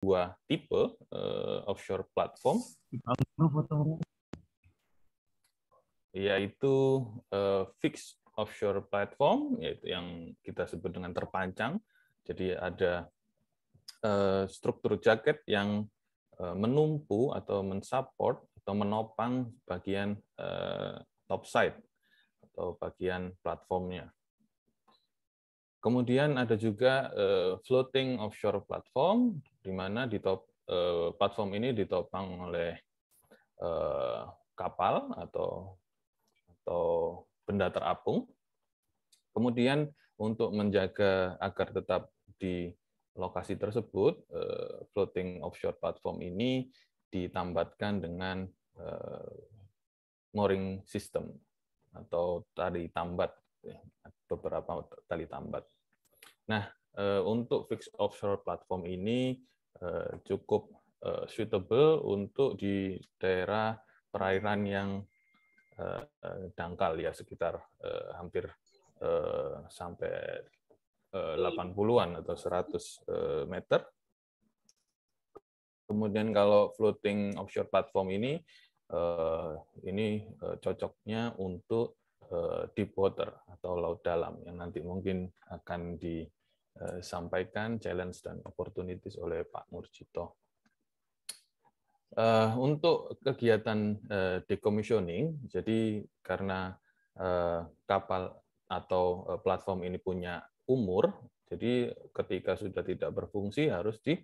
dua tipe uh, offshore platform, yaitu uh, fixed offshore platform, yaitu yang kita sebut dengan terpancang. Jadi ada uh, struktur jaket yang uh, menumpu atau mensupport atau menopang bagian uh, topside atau bagian platformnya. Kemudian ada juga floating offshore platform, di mana di top uh, platform ini ditopang oleh uh, kapal atau atau benda terapung. Kemudian untuk menjaga agar tetap di lokasi tersebut, uh, floating offshore platform ini ditambatkan dengan uh, mooring system atau tali tambat ya beberapa tali tambat. Nah, eh, untuk fixed offshore platform ini eh, cukup eh, suitable untuk di daerah perairan yang dangkal ya sekitar hampir sampai 80-an atau 100 meter. Kemudian kalau floating offshore platform ini ini cocoknya untuk Eh, deep water atau laut dalam yang nanti mungkin akan disampaikan challenge dan opportunities oleh Pak Murjito. Eh, untuk kegiatan eh, decommissioning, jadi karena kapal atau platform ini punya umur, jadi ketika sudah tidak berfungsi harus di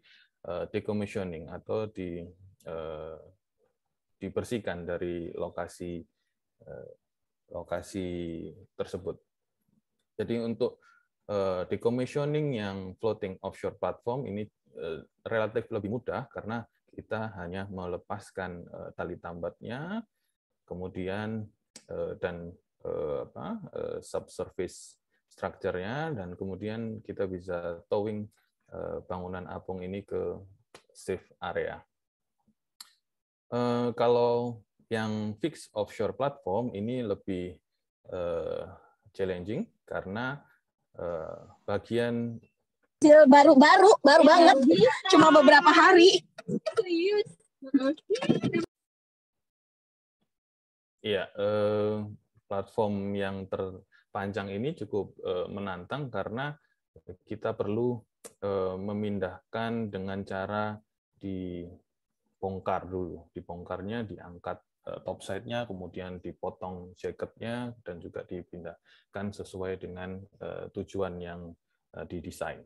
decommissioning atau di dibersihkan dari lokasi lokasi tersebut. Jadi untuk uh, decommissioning yang floating offshore platform ini uh, relatif lebih mudah karena kita hanya melepaskan uh, tali tambatnya, kemudian dan apa, subsurface structure-nya, dan kemudian kita bisa towing bangunan apung ini ke safe area. Kalau yang fix offshore platform ini lebih challenging karena uh, bagian baru baru baru banget. cuma beberapa hari. Iya, uh, platform yang terpanjang ini cukup uh, menantang karena kita perlu uh, memindahkan dengan cara dibongkar dulu. Dibongkarnya diangkat Eh, topside-nya, kemudian dipotong jacketnya, dan juga dipindahkan sesuai dengan eh, tujuan yang eh, didesain.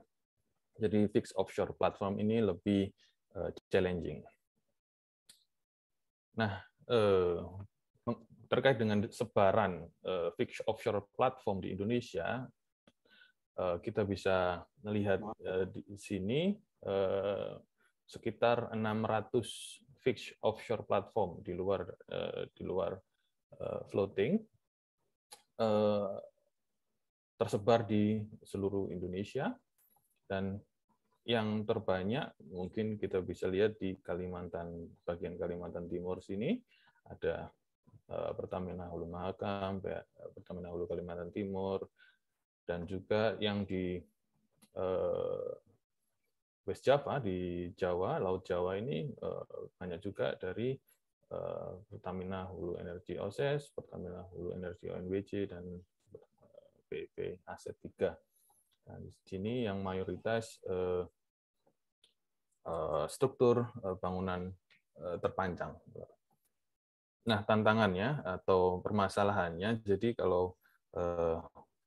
Jadi fixed offshore platform ini lebih challenging. Nah, terkait dengan sebaran fixed offshore platform di Indonesia, kita bisa melihat di sini sekitar 600 fixed offshore platform di luar uh, di luar uh, floating uh, tersebar di seluruh Indonesia. Dan yang terbanyak mungkin kita bisa lihat di Kalimantan bagian Kalimantan Timur sini ada Pertamina Hulu Mahakam, Pertamina Hulu Kalimantan Timur dan juga yang di uh, West Java di Jawa, Laut Jawa ini uh, banyak juga dari uh, Pertamina Hulu Energi OSES, Pertamina Hulu Energi ONWC, dan BP Aset 3. Nah, di sini yang mayoritas struktur bangunan terpanjang. Nah, tantangannya atau permasalahannya, jadi kalau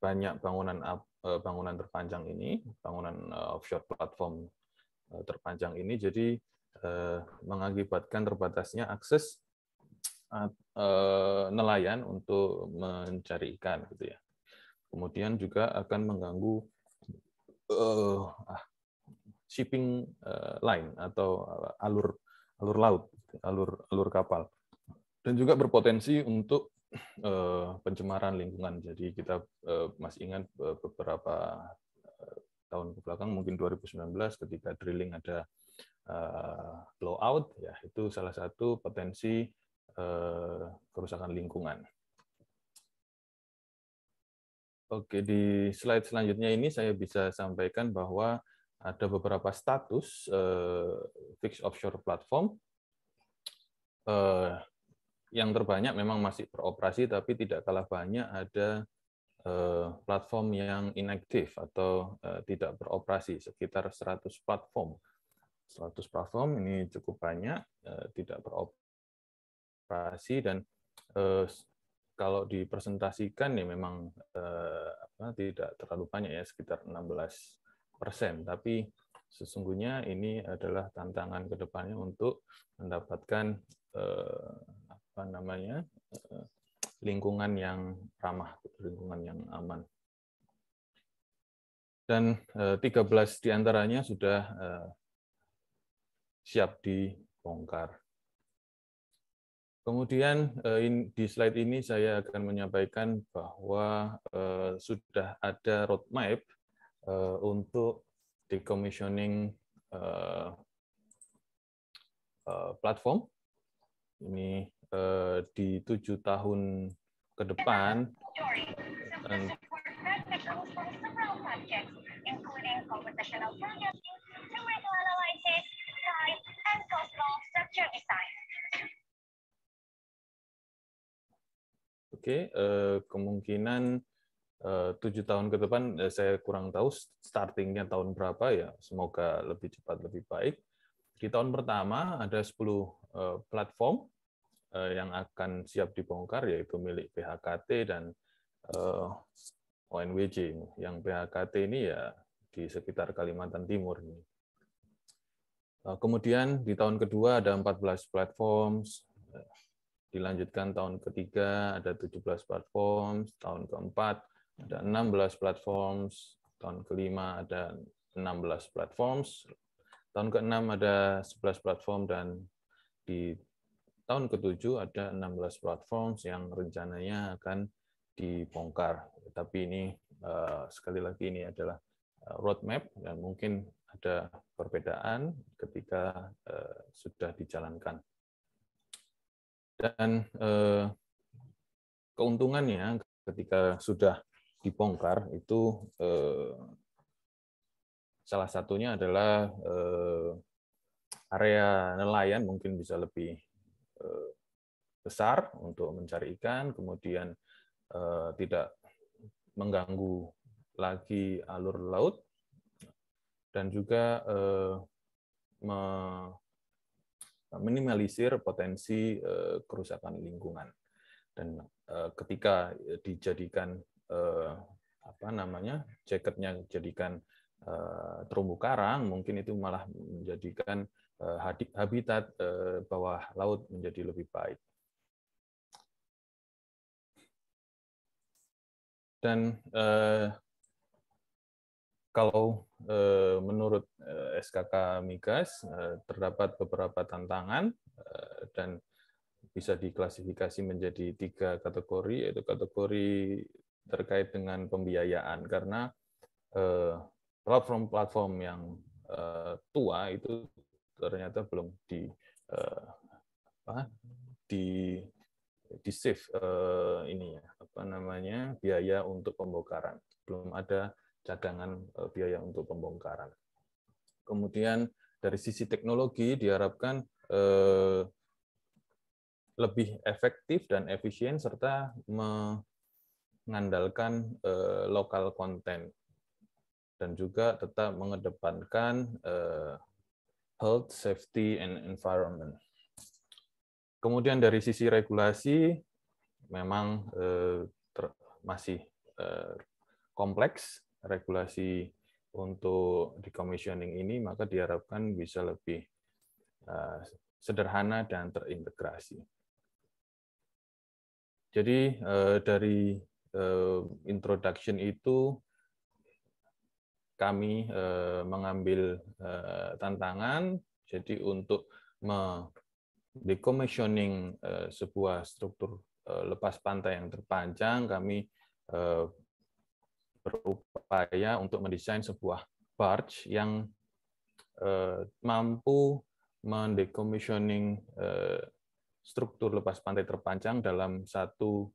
banyak bangunan bangunan terpanjang ini, bangunan offshore platform Eh, terpanjang ini jadi eh, mengakibatkan terbatasnya akses eh, nelayan untuk mencari ikan gitu ya. Kemudian juga akan mengganggu ah, shipping line atau alur alur laut, alur alur kapal. Dan juga berpotensi untuk pencemaran lingkungan. Jadi kita masih ingat beberapa tahun ke belakang mungkin 2019 ketika drilling ada uh, blowout ya itu salah satu potensi uh, kerusakan lingkungan. Oke di slide selanjutnya ini saya bisa sampaikan bahwa ada beberapa status fixed offshore platform yang terbanyak memang masih beroperasi, tapi tidak kalah banyak ada platform yang inaktif atau tidak beroperasi, sekitar 100 platform. 100 platform ini cukup banyak, tidak beroperasi, dan kalau dipresentasikan ya memang apa, tidak terlalu banyak ya, sekitar 16 persen. Tapi sesungguhnya ini adalah tantangan ke depannya untuk mendapatkan eh, apa namanya eh, lingkungan yang ramah, lingkungan yang aman. Dan eh, 13 di antaranya sudah eh, siap dibongkar. Kemudian eh, di slide ini saya akan menyampaikan bahwa eh, sudah ada roadmap untuk decommissioning platform. Ini uh, di tujuh tahun ke depan. Oke, okay, kemungkinan Eh, tujuh tahun ke depan eh, saya kurang tahu startingnya tahun berapa ya semoga lebih cepat lebih baik di tahun pertama ada 10 eh, platform yang akan siap dibongkar yaitu milik PHKT dan ONWJ yang PHKT ini ya di sekitar Kalimantan Timur ini. Kemudian di tahun kedua ada 14 platform, dilanjutkan tahun ketiga ada 17 platform, tahun keempat ada 16 platform, tahun kelima ada 16 platform, tahun keenam ada 11 platform, dan di tahun ketujuh ada 16 platform yang rencananya akan dibongkar. Tapi ini eh, sekali lagi ini adalah eh, roadmap dan mungkin ada perbedaan ketika eh, sudah dijalankan. Dan keuntungannya ketika sudah dibongkar itu salah satunya adalah area nelayan mungkin bisa lebih besar untuk mencari ikan, kemudian eh, tidak mengganggu lagi alur laut dan juga eh, minimalisir potensi eh, kerusakan lingkungan. Dan eh, ketika dijadikan eh, apa namanya jaketnya jadikan eh, terumbu karang, mungkin itu malah menjadikan eh, habitat eh, bawah laut menjadi lebih baik. Dan eh, kalau eh, menurut eh, SKK Migas eh, terdapat beberapa tantangan eh, dan bisa diklasifikasi menjadi tiga kategori, yaitu kategori terkait dengan pembiayaan karena eh, platform-platform yang eh, tua itu ternyata belum di eh, apa? Di di save ini ya apa namanya biaya untuk pembongkaran. Belum ada cadangan biaya untuk pembongkaran. Kemudian dari sisi teknologi diharapkan lebih efektif dan efisien serta mengandalkan uh, lokal konten. Dan juga tetap mengedepankan uh, health, safety, and environment. Kemudian dari sisi regulasi memang ter, masih uh, kompleks regulasi untuk decommissioning ini, maka diharapkan bisa lebih uh, sederhana dan terintegrasi. Jadi dari Eh, introduction itu kami eh, mengambil eh, tantangan jadi untuk decommissioning sebuah struktur lepas pantai yang terpanjang kami berupaya untuk mendesain sebuah barge yang mampu mendecommissioning struktur lepas pantai terpanjang dalam satu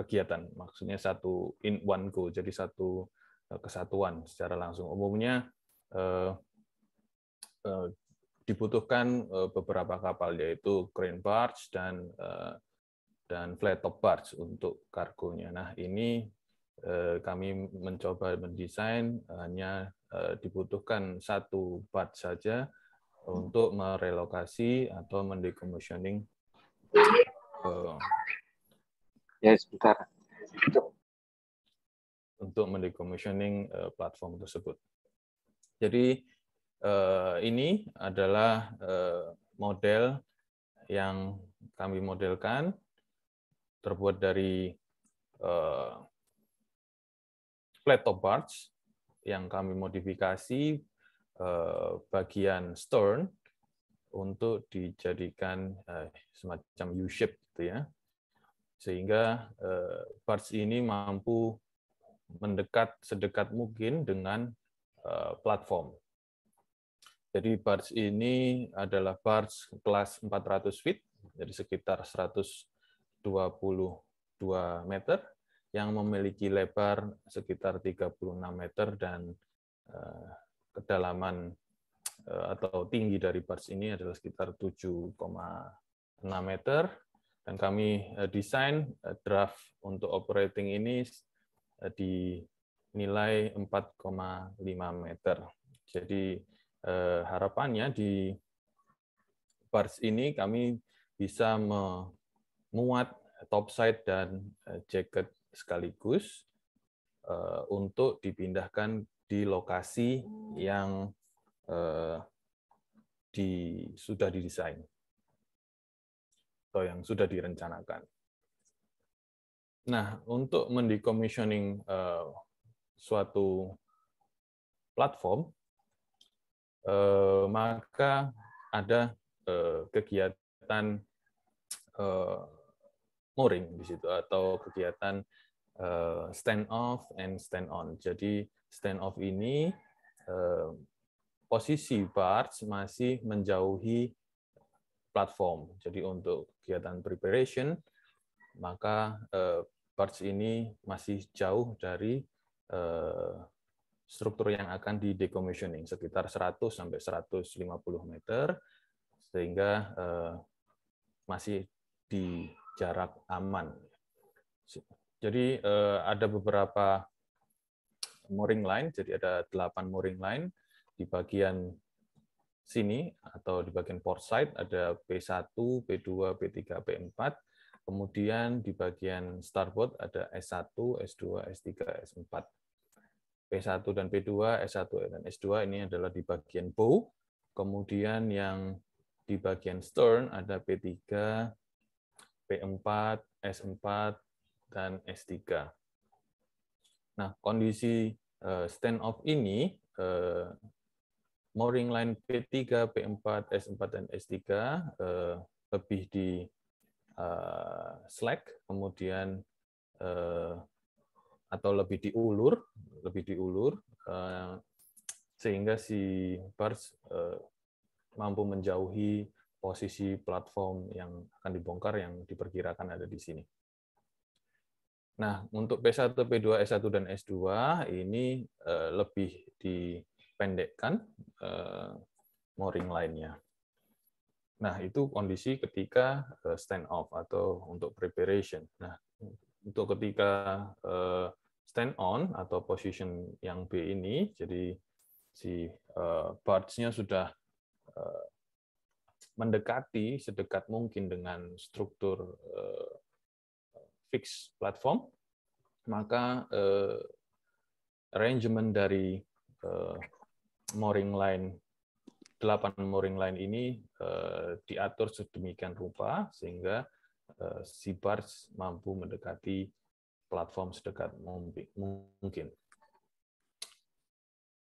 kegiatan. Maksudnya satu in one go, jadi satu kesatuan secara langsung. Umumnya dibutuhkan beberapa kapal yaitu crane barge dan dan flat top barge untuk kargonya. Nah ini kami mencoba mendesain hanya dibutuhkan satu barge saja untuk merelokasi atau mendecommissioning ya sebentar untuk mendecommissioning uh, platform tersebut. Jadi uh, ini adalah uh, model yang kami modelkan terbuat dari flat top yang kami modifikasi bagian stern untuk dijadikan semacam U-shape gitu ya. Sehingga barge ini mampu mendekat sedekat mungkin dengan uh, platform. Jadi barge ini adalah barge kelas 400 feet, jadi sekitar 122 meter, yang memiliki lebar sekitar 36 meter dan uh, kedalaman uh, atau tinggi dari barge ini adalah sekitar 7,6 meter. Dan kami desain draft untuk operating ini dinilai 4,5 meter. Jadi eh, harapannya di bars ini kami bisa memuat topside dan eh, jacket sekaligus eh, untuk dipindahkan di lokasi yang di, sudah didesain atau yang sudah direncanakan. Nah, untuk mendecommissioning uh, suatu platform, uh, maka ada uh, kegiatan uh, mooring di situ atau kegiatan uh, stand off and stand on. Jadi stand off ini uh, posisi barge masih menjauhi platform. Jadi untuk kegiatan preparation maka uh, parts ini masih jauh dari uh, struktur yang akan di decommissioning sekitar 100 sampai 150 meter sehingga uh, masih di jarak aman. Jadi uh, ada beberapa mooring line, jadi ada 8 mooring line di bagian sini atau di bagian port side ada P1, P2, P3, P4 Kemudian di bagian starboard ada S1, S2, S3, S4. P1 dan P2, S1 dan S2 ini adalah di bagian bow. Kemudian yang di bagian stern ada P3, P4, S4, dan S3. Nah, kondisi eh, stand off ini eh, mooring line P3, P4, S4, dan S3 eh, lebih di uh, slack, kemudian uh, atau lebih diulur, lebih diulur, uh, sehingga si bars mampu menjauhi posisi platform yang akan dibongkar yang diperkirakan ada di sini. Nah, untuk P1, P2, S1, dan S2 ini lebih dipendekkan mooring line-nya. Nah, itu kondisi ketika eh, stand off atau untuk preparation. Nah, untuk ketika eh, stand on atau position yang B ini, jadi si parts-nya eh, sudah mendekati sedekat mungkin dengan struktur fix platform, maka arrangement dari mooring line delapan mooring line ini uh, diatur sedemikian rupa sehingga uh, si barge mampu mendekati platform sedekat mungkin.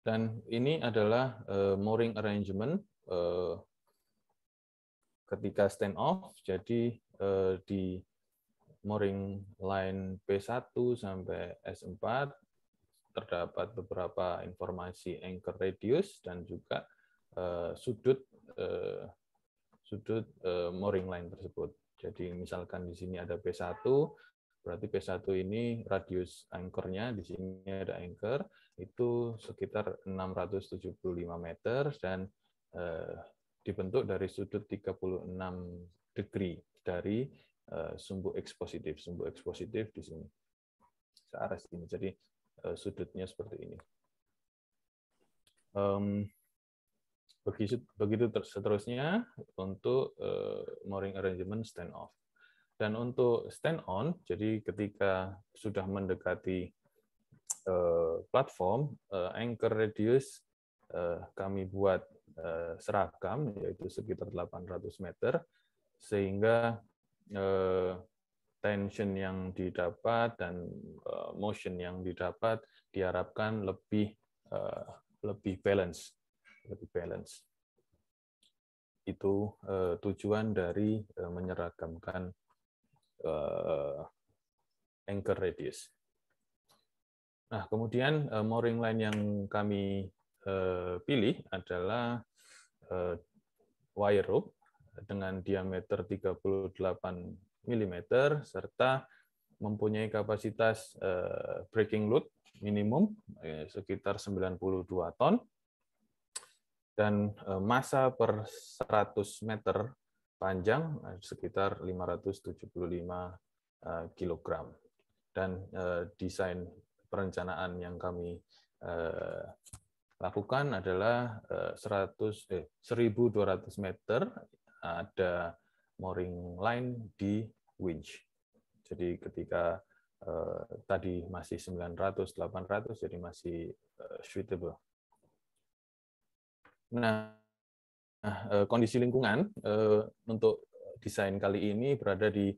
Dan ini adalah uh, mooring arrangement ketika stand off. Jadi di mooring line P1 sampai S4 terdapat beberapa informasi anchor radius dan juga uh, sudut uh, sudut uh, mooring line tersebut. Jadi misalkan di sini ada P1, Berarti P1 ini radius anchornya di sini ada anchor itu sekitar 675 meter dan eh, dibentuk dari sudut 36 degree dari eh, sumbu X positif. Sumbu X positif di sini. Searah sini. Jadi eh, sudutnya seperti ini. Um, begitu begitu seterusnya untuk uh, mooring arrangement stand off. Dan untuk stand on, jadi ketika sudah mendekati uh, platform, uh, anchor radius uh, kami buat uh, seragam, yaitu sekitar 800 meter, sehingga uh, tension yang didapat dan motion yang didapat diharapkan lebih lebih balance, lebih balance. Itu uh, tujuan dari uh, menyeragamkan uh, anchor radius. Nah, kemudian uh, mooring line yang kami uh, pilih adalah uh, wire rope dengan diameter 38 mm serta mempunyai kapasitas breaking load minimum sekitar 92 ton dan eh, massa per 100 meter panjang eh, sekitar 575 kg dan desain perencanaan yang kami lakukan adalah 100 eh 1200 meter ada mooring line di winch. Jadi ketika tadi masih 900 800 jadi masih suitable. Nah, uh, kondisi lingkungan uh, untuk desain kali ini berada di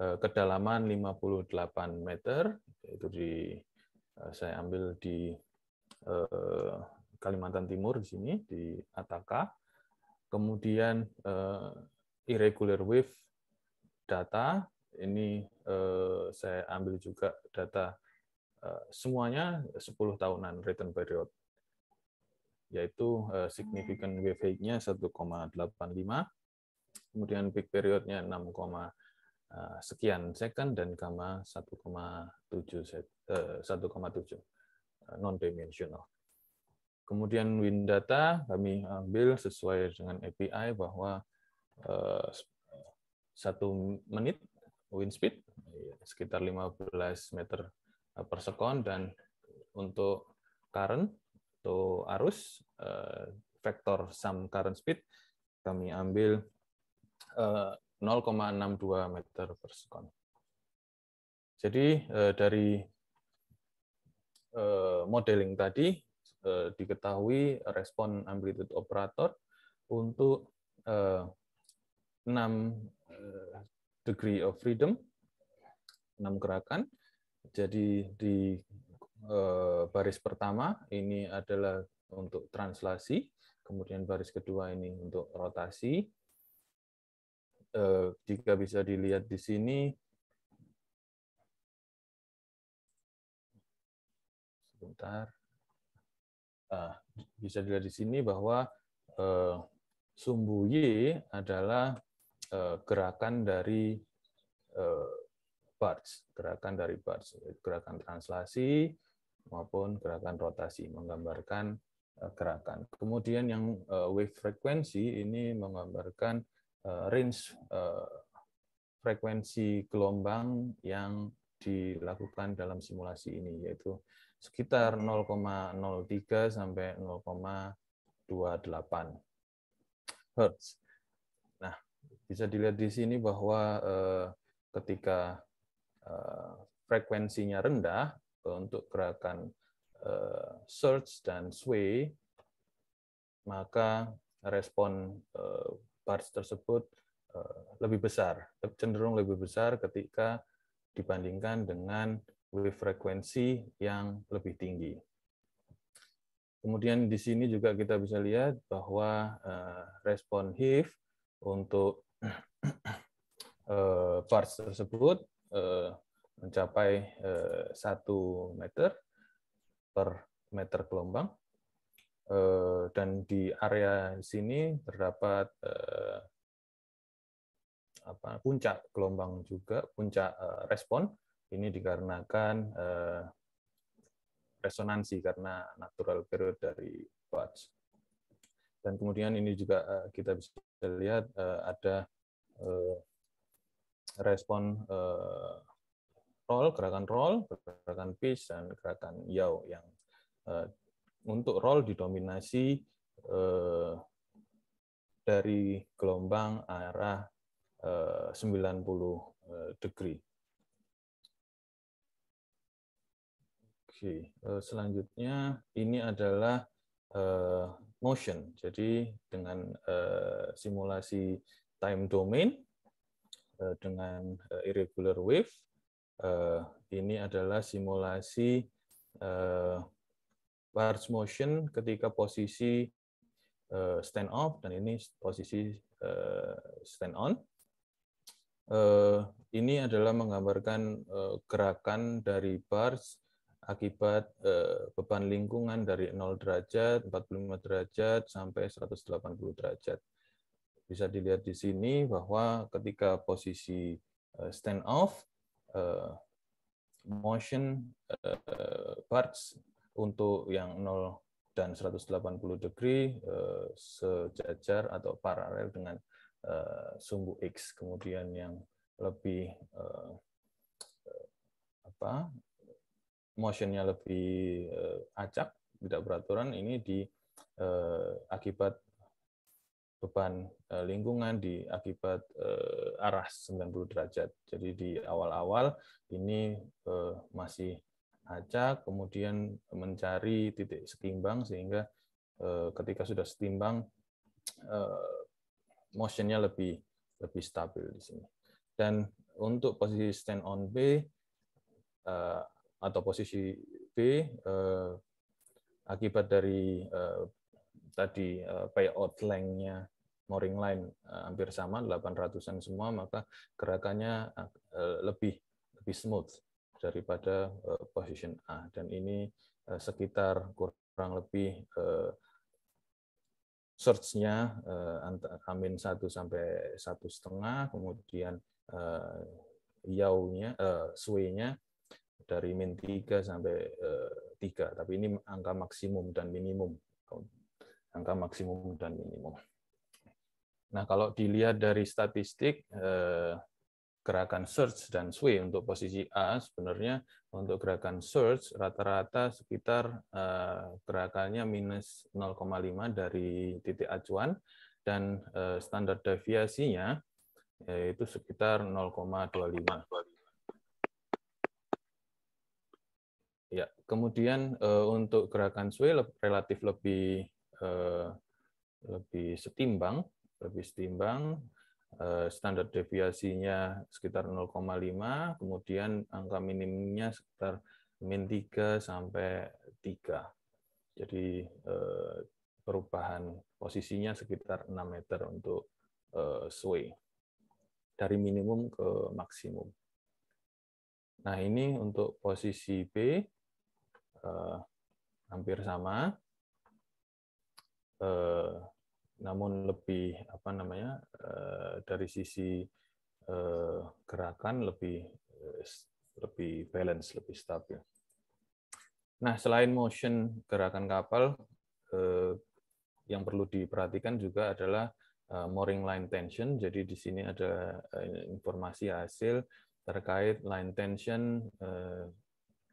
uh, kedalaman 58 meter. Itu di saya ambil di Kalimantan Timur di sini di Ataka. Kemudian irregular wave data. Ini eh, saya ambil juga data eh, semuanya 10 tahunan return period yaitu eh, significant wave height-nya 1,85 kemudian peak period-nya 6, eh, sekian second dan gamma 1,7 1,7 eh, non dimensional. Kemudian wind data kami ambil sesuai dengan API bahwa satu menit wind speed sekitar 15 meter per sekon dan untuk current atau arus eh, vektor sum current speed kami ambil 0,62 eh, meter per sekon. Jadi eh, dari modeling tadi diketahui respon amplitude operator untuk 6 degree of freedom, enam gerakan. Jadi di baris pertama ini adalah untuk translasi, kemudian baris kedua ini untuk rotasi. Eh, jika bisa dilihat di sini, sebentar, ah, bisa dilihat di sini bahwa eh, sumbu Y adalah Eh, gerakan dari eh, parts, gerakan dari parts, gerakan translasi maupun gerakan rotasi, menggambarkan eh, gerakan. Kemudian yang wave frekuensi ini menggambarkan range frekuensi gelombang yang dilakukan dalam simulasi ini, yaitu sekitar 0,03 sampai 0,28 Hertz. Bisa dilihat di sini bahwa ketika frekuensinya rendah untuk gerakan eh, surge dan sway, maka respon parts tersebut lebih besar, cenderung lebih besar ketika dibandingkan dengan wave frekuensi yang lebih tinggi. Kemudian di sini juga kita bisa lihat bahwa respon HIF untuk Eh, parts tersebut eh, mencapai eh, satu meter per meter gelombang dan di area sini terdapat apa puncak gelombang juga puncak respon Ini dikarenakan resonansi karena natural period dari parts. Dan kemudian ini juga kita bisa lihat ada respon roll, gerakan roll, gerakan pitch, dan gerakan yaw yang uh, untuk roll didominasi uh, dari gelombang arah uh, 90 degree. Oke, selanjutnya ini adalah motion. Jadi dengan simulasi time domain dengan irregular wave ini adalah simulasi uh, barge motion ketika posisi uh, stand off dan ini posisi stand on. Ini adalah menggambarkan gerakan dari barge akibat beban lingkungan dari 0 derajat, 45 derajat sampai 180 derajat. Bisa dilihat di sini bahwa ketika posisi stand off uh, motion uh, parts untuk yang 0 dan 180 degree uh, sejajar atau paralel dengan uh, sumbu X. Kemudian yang lebih uh, apa motionnya lebih uh, acak, tidak beraturan, ini di uh, akibat beban eh, lingkungan di akibat uh, arah 90 derajat. Jadi di awal-awal ini uh, masih acak, kemudian mencari titik setimbang sehingga ketika sudah setimbang motionnya lebih lebih stabil di sini. Dan untuk posisi stand on B atau posisi B akibat dari tadi payout length-nya mooring line uh, hampir sama 800-an semua maka gerakannya uh, lebih lebih smooth daripada position A. Dan ini sekitar kurang lebih search-nya amin satu sampai satu setengah kemudian yaw-nya uh, sway-nya dari min 3 sampai uh, 3 tapi ini angka maksimum dan minimum angka maksimum dan minimum. Nah, kalau dilihat dari statistik eh, gerakan search dan sway untuk posisi A sebenarnya untuk gerakan search rata-rata sekitar eh, gerakannya minus 0,5 dari titik acuan dan eh, standar deviasinya yaitu sekitar 0,25. Ya, kemudian untuk gerakan sway relatif lebih lebih setimbang, lebih setimbang, eh, standar deviasinya sekitar 0,5, kemudian angka minimumnya sekitar min 3 sampai 3. Jadi eh, perubahan posisinya sekitar 6 meter untuk sway dari minimum ke maksimum. Nah ini untuk posisi B hampir sama, Eh, namun lebih apa namanya eh, dari sisi eh, gerakan lebih lebih balance, lebih stabil. Nah, selain motion gerakan kapal, yang perlu diperhatikan juga adalah mooring line tension. Jadi di sini ada informasi hasil terkait line tension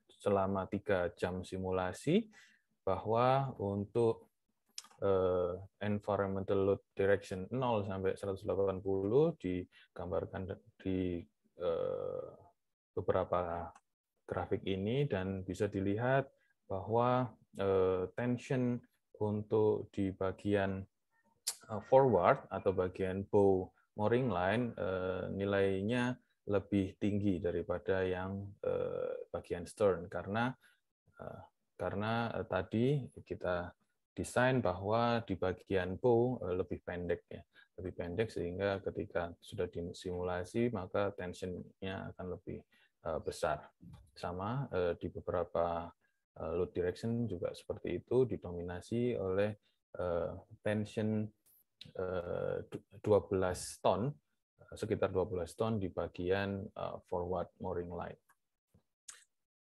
selama tiga jam simulasi bahwa untuk uh, environmental load direction 0 sampai 180 digambarkan di uh, beberapa grafik ini dan bisa dilihat bahwa uh, tension untuk di bagian forward atau bagian bow mooring line nilainya lebih tinggi daripada yang bagian stern karena karena tadi kita desain bahwa di bagian bow eh, lebih pendek ya, lebih pendek sehingga ketika sudah disimulasi maka tensionnya akan lebih eh, besar. Sama eh, di beberapa load direction juga seperti itu didominasi oleh tension 12 ton sekitar 12 ton di bagian forward mooring line.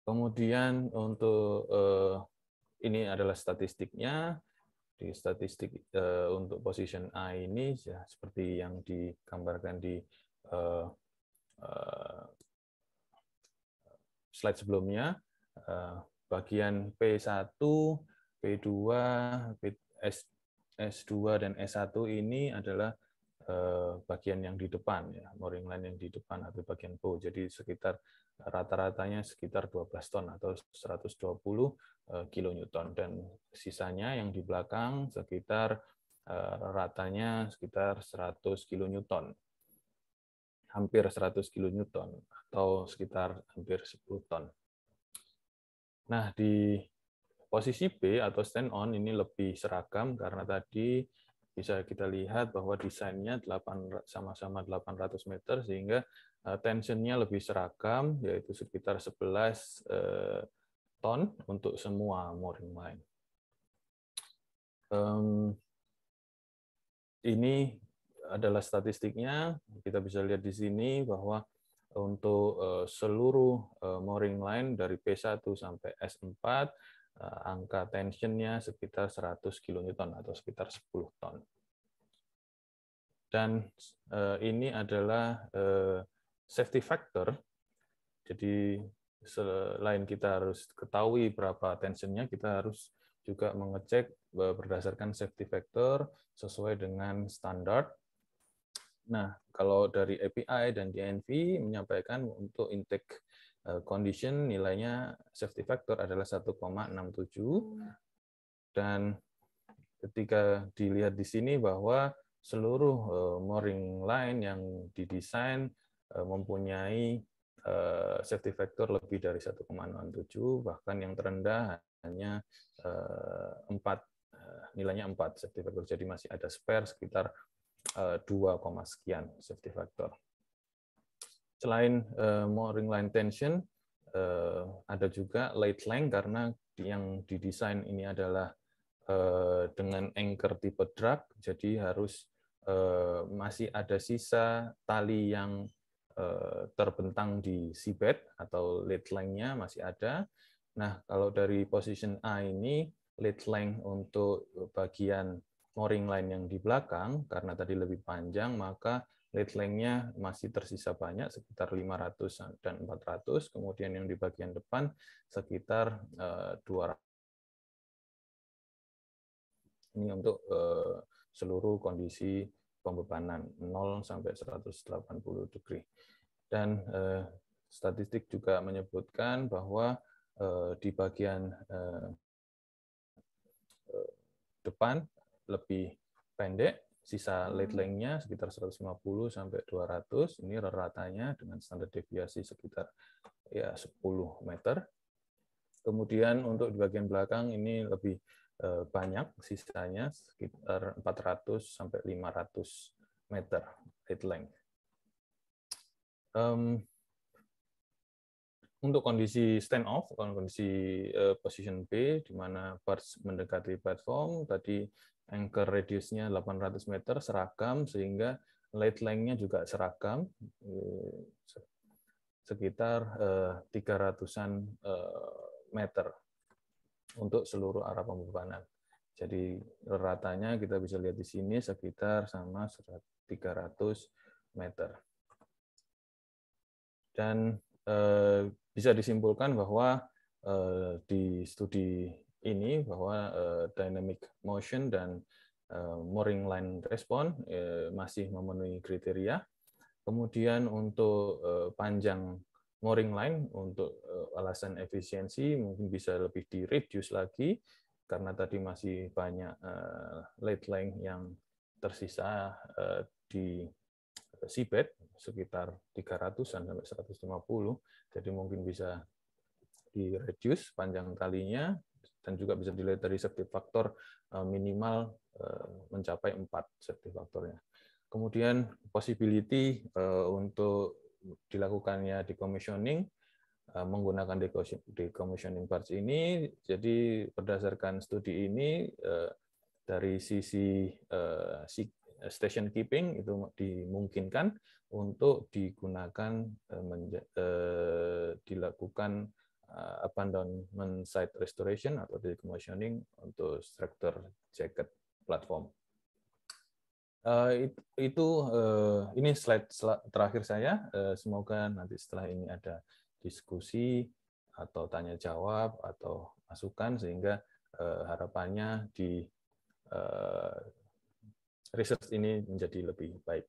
Kemudian untuk ini adalah statistiknya. Di statistik untuk position A ini ya, seperti yang digambarkan di slide sebelumnya, bagian P1, P2, S2 dan S1 ini adalah bagian yang di depan ya, mooring line yang di depan atau bagian bow. Jadi sekitar rata-ratanya sekitar 12 ton atau 120 eh, kilonewton dan sisanya yang di belakang sekitar eh, ratanya sekitar 100 kilonewton. Hampir 100 kilonewton atau sekitar hampir 10 ton. Nah, di posisi B atau stand on ini lebih seragam karena tadi bisa kita lihat bahwa desainnya sama-sama 800 meter sehingga eh, tensionnya lebih seragam yaitu sekitar 11 eh, ton untuk semua mooring line. Ini adalah statistiknya. Kita bisa lihat di sini bahwa untuk eh, seluruh eh, mooring line dari P1 sampai S4 eh, angka tensionnya sekitar 100 kN atau sekitar 10 ton. Dan ini adalah safety factor. Jadi selain kita harus ketahui berapa tensionnya, kita harus juga mengecek berdasarkan safety factor sesuai dengan standar Nah, kalau dari API dan DNV menyampaikan untuk intake eh, condition nilainya safety factor adalah 1,67 dan ketika dilihat di sini bahwa seluruh eh, mooring line yang didesain mempunyai safety factor lebih dari 1,67 bahkan yang terendah hanya 4 nilainya 4 safety factor jadi masih ada spare sekitar 2, eh, sekian safety factor. Selain mooring line tension, ada juga late length karena yang didesain ini adalah dengan anchor tipe drag, jadi harus masih ada sisa tali yang terbentang di seabed atau lead length-nya masih ada. Nah, kalau dari position A ini, lead length untuk bagian mooring line yang di belakang, karena tadi lebih panjang, maka lead length-nya masih tersisa banyak, sekitar 500 dan 400. Kemudian yang di bagian depan sekitar 200. Eh, Ini untuk eh, seluruh kondisi pembebanan 0 sampai 180 degree. Dan eh, statistik juga menyebutkan bahwa di bagian depan lebih pendek, sisa lead hmm. length-nya sekitar 150 sampai 200. Ini ratanya dengan standar deviasi sekitar ya 10 meter. Kemudian untuk di bagian belakang ini lebih eh, banyak sisanya sekitar 400 sampai 500 meter lead length. Um, untuk kondisi stand off, kondisi uh, position B, di mana parts mendekati platform, tadi anchor radiusnya 800 meter seragam sehingga light length-nya juga seragam eh, sekitar 300-an eh, eh, meter untuk seluruh arah pembebanan. Jadi ratanya kita bisa lihat di sini sekitar sama 300 meter. Dan bisa disimpulkan bahwa di studi ini bahwa uh, dynamic motion dan uh, mooring line response masih memenuhi kriteria. Kemudian untuk panjang mooring line untuk uh, alasan efisiensi mungkin bisa lebih di reduce lagi karena tadi masih banyak uh, late length yang tersisa uh, di seabed sekitar 300-an sampai 150. Jadi mungkin bisa di reduce panjang talinya dan juga bisa dilihat dari safety factor eh, minimal eh, mencapai 4 safety faktornya. Kemudian possibility eh, untuk dilakukannya decommissioning menggunakan decommissioning parts ini. Jadi berdasarkan studi ini dari sisi station keeping itu dimungkinkan untuk digunakan dilakukan abandonment site restoration atau decommissioning untuk structure jacket platform. Itu ini slide terakhir saya. semoga nanti setelah ini ada diskusi atau tanya jawab atau masukan sehingga harapannya di research ini menjadi lebih baik.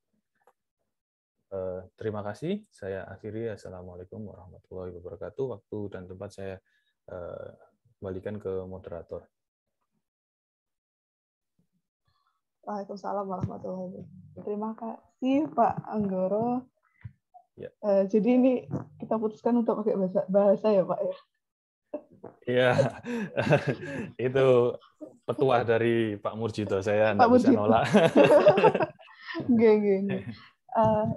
Eh, terima kasih. Saya akhiri. Assalamualaikum warahmatullahi wabarakatuh. Waktu dan tempat saya eh, kembalikan ke moderator. Waalaikumsalam warahmatullahi wabarakatuh. Terima kasih Pak Anggoro. Ya. Uh, jadi ini kita putuskan untuk pakai bahasa, bahasa ya Pak ya. Iya, itu petuah dari Pak Murjito. Saya tidak bisa nolak. Gak, gak, Uh,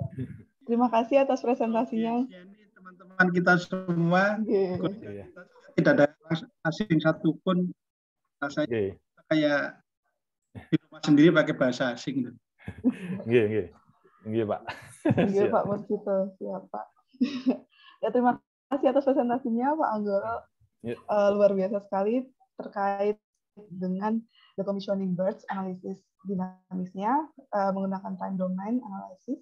terima kasih atas presentasinya. Teman-teman kita semua, yeah. tidak ada asing satupun saya yeah. kayak rumah sendiri pakai bahasa asing. Iya, iya. Iya, Pak. Iya, Pak Murcito. Siap, Pak. ya, terima kasih atas presentasinya, Pak Anggoro. Yeah. Uh, luar biasa sekali terkait dengan the commissioning birds analysis dinamisnya uh, menggunakan time domain analysis.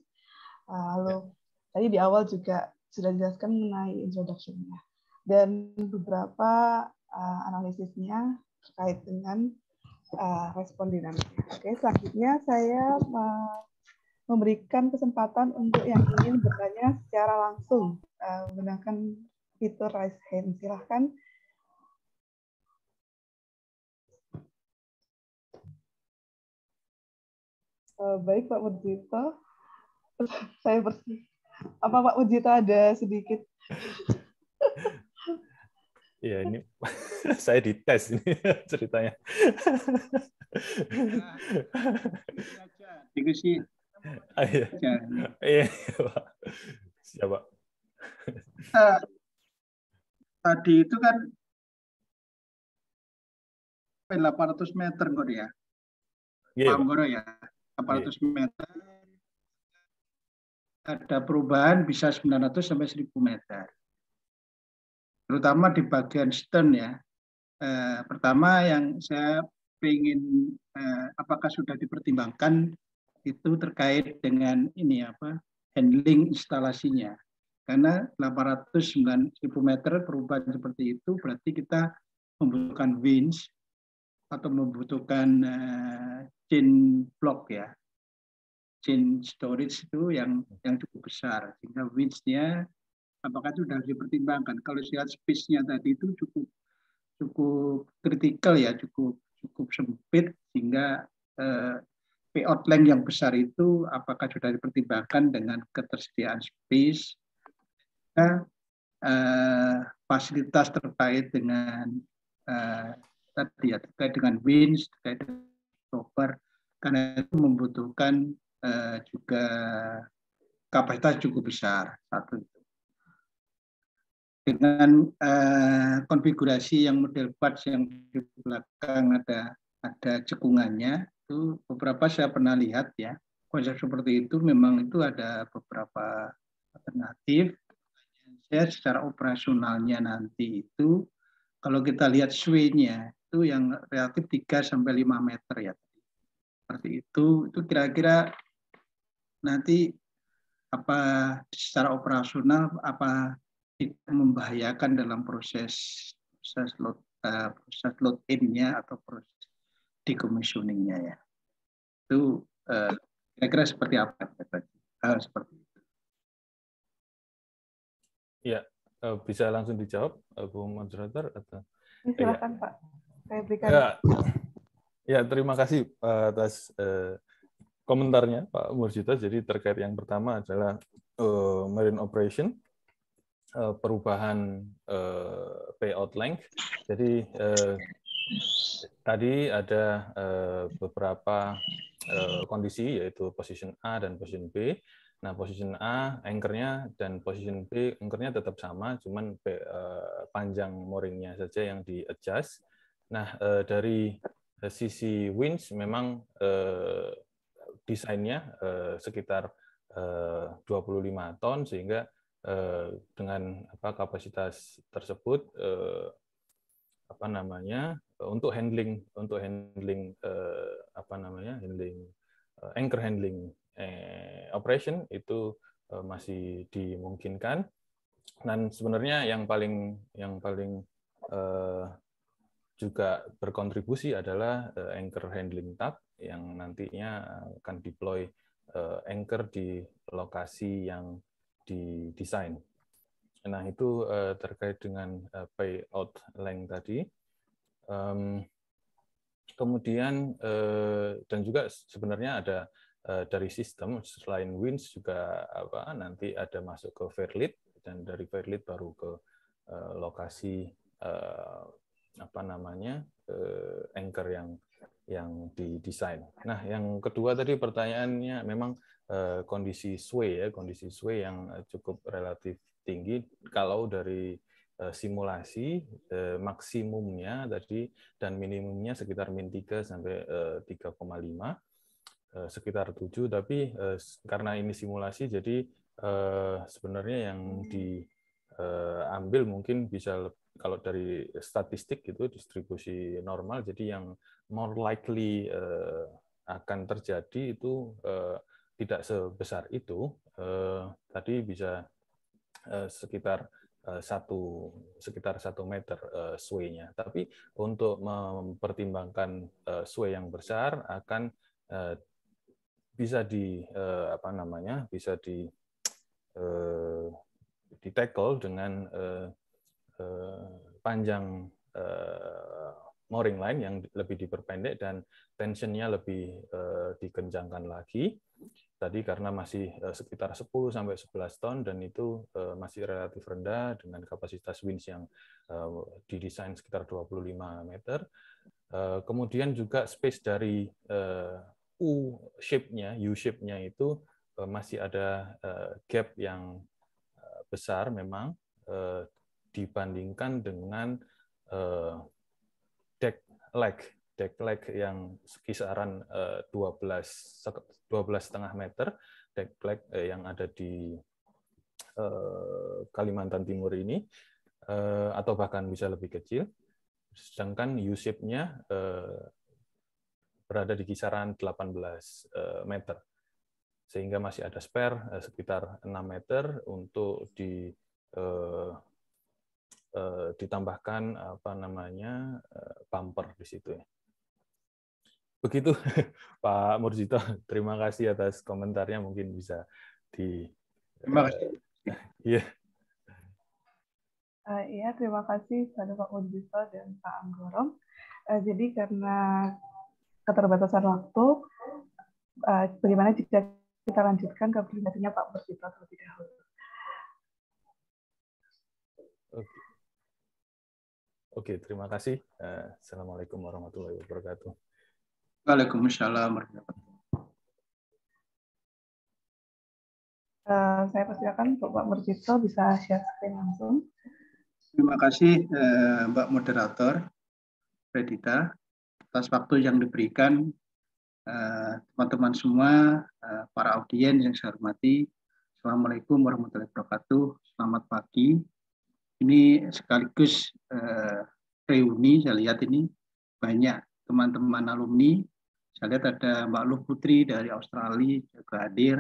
Uh, lalu yeah. tadi di awal juga sudah dijelaskan mengenai introduction-nya dan beberapa uh, analisisnya terkait dengan uh, respon dinamis. Oke, selanjutnya saya memberikan kesempatan untuk yang ingin bertanya secara langsung uh, menggunakan fitur raise hand. Silahkan Uh, baik Pak Mujito, saya bersih. Apa Pak Mujito ada sedikit? Iya ini saya dites ini ceritanya. Diskusi. Ah, iya. Iya, Pak. Siapa? Tadi itu kan 800 meter kok ya. Yeah. Pak ya. 800 meter ada perubahan bisa 900 sampai 1000 meter. Terutama di bagian stern ya. Eh, pertama yang saya ingin eh, apakah sudah dipertimbangkan itu terkait dengan ini apa handling instalasinya. Karena 800 1000 meter perubahan seperti itu berarti kita membutuhkan winch atau membutuhkan uh, chain block ya chain storage itu yang yang cukup besar sehingga winch-nya apakah itu sudah dipertimbangkan kalau lihat space-nya tadi itu cukup cukup kritikal ya cukup cukup sempit sehingga uh, payout length yang besar itu apakah sudah dipertimbangkan dengan ketersediaan space uh, fasilitas terkait dengan uh, tadi ya terkait dengan winch, terkait dengan stopper, karena itu membutuhkan uh, juga kapasitas cukup besar satu itu. Dengan uh, konfigurasi yang model parts yang di belakang ada ada cekungannya itu beberapa saya pernah lihat ya konsep seperti itu memang itu ada beberapa alternatif. Saya secara operasionalnya nanti itu kalau kita lihat sway-nya itu yang relatif 3 sampai 5 meter ya. Seperti itu, itu kira-kira nanti apa secara operasional apa tidak membahayakan dalam proses proses load uh, proses load in-nya atau proses decommissioning-nya ya. Itu kira kira-kira seperti apa hal seperti itu. Ya, bisa langsung dijawab Bu Moderator atau silakan ya. Pak. Saya berikan. Ya, ya terima kasih uh, atas uh, komentarnya Pak Murjita. Jadi terkait yang pertama adalah uh, marine operation, uh, perubahan uh, payout length. Jadi uh, tadi ada beberapa kondisi yaitu position A dan position B. Nah, position A anchornya dan position B anchornya tetap sama, cuman panjang mooringnya saja yang di adjust. Nah, eh, dari eh, sisi winch memang eh, desainnya sekitar 25 ton sehingga dengan apa kapasitas tersebut apa namanya untuk handling untuk handling apa namanya handling anchor handling operation itu masih dimungkinkan. Dan sebenarnya yang paling yang paling juga berkontribusi adalah anchor handling tab yang nantinya akan deploy anchor di lokasi yang didesain. Nah, itu uh, terkait dengan uh, payout length tadi. Kemudian uh, dan juga sebenarnya ada dari sistem selain wins juga apa nanti ada masuk ke Fairlead dan dari Fairlead baru ke lokasi uh, apa namanya anchor yang yang didesain. Nah, yang kedua tadi pertanyaannya memang Eh, kondisi sway ya, kondisi sway yang eh, cukup relatif tinggi. Kalau dari eh, simulasi maksimumnya tadi dan minimumnya sekitar min 3 sampai 3,5 sekitar 7 tapi karena ini simulasi jadi sebenarnya yang diambil mungkin bisa kalau dari statistik gitu distribusi normal jadi yang more likely akan terjadi itu tidak sebesar itu, eh, tadi bisa eh, sekitar eh, satu sekitar satu meter eh, sway-nya. Tapi untuk mempertimbangkan eh, sway yang besar akan eh, bisa di eh, apa namanya bisa di eh, di tackle dengan eh, eh, panjang eh, mooring line yang lebih diperpendek dan tensionnya lebih uh, dikencangkan lagi tadi karena masih uh, sekitar 10 sampai 11 ton dan itu uh, masih relatif rendah dengan kapasitas winch yang uh, didesain sekitar 25 meter. Kemudian juga space dari U shape-nya, U shape-nya itu masih ada gap yang besar memang dibandingkan dengan uh, leg deck leg yang kisaran 12 12 setengah meter deck leg eh, yang ada di eh, Kalimantan Timur ini eh, atau bahkan bisa lebih kecil sedangkan U-shape-nya berada di kisaran 18 meter sehingga masih ada spare sekitar 6 meter untuk di ditambahkan apa namanya bumper di situ ya. Begitu Pak Murjito, terima kasih atas komentarnya mungkin bisa di Terima kasih. Iya. Uh, iya, terima kasih pada Pak Murjito dan Pak Anggorong. Uh, jadi karena keterbatasan waktu, uh, bagaimana jika kita lanjutkan ke presentasinya Pak Murjito terlebih dahulu. Oke. Oke, terima kasih. Eh, Assalamualaikum warahmatullahi wabarakatuh. Waalaikumsalam warahmatullahi Uh, saya persilakan Bapak Murjito bisa share screen langsung. Terima kasih uh, Mbak Moderator, Redita, atas waktu yang diberikan teman-teman uh, semua, uh, para audiens yang saya hormati. Assalamualaikum warahmatullahi wabarakatuh. Selamat pagi ini sekaligus uh, reuni saya lihat ini banyak teman-teman alumni saya lihat ada Mbak Luh Putri dari Australia juga hadir.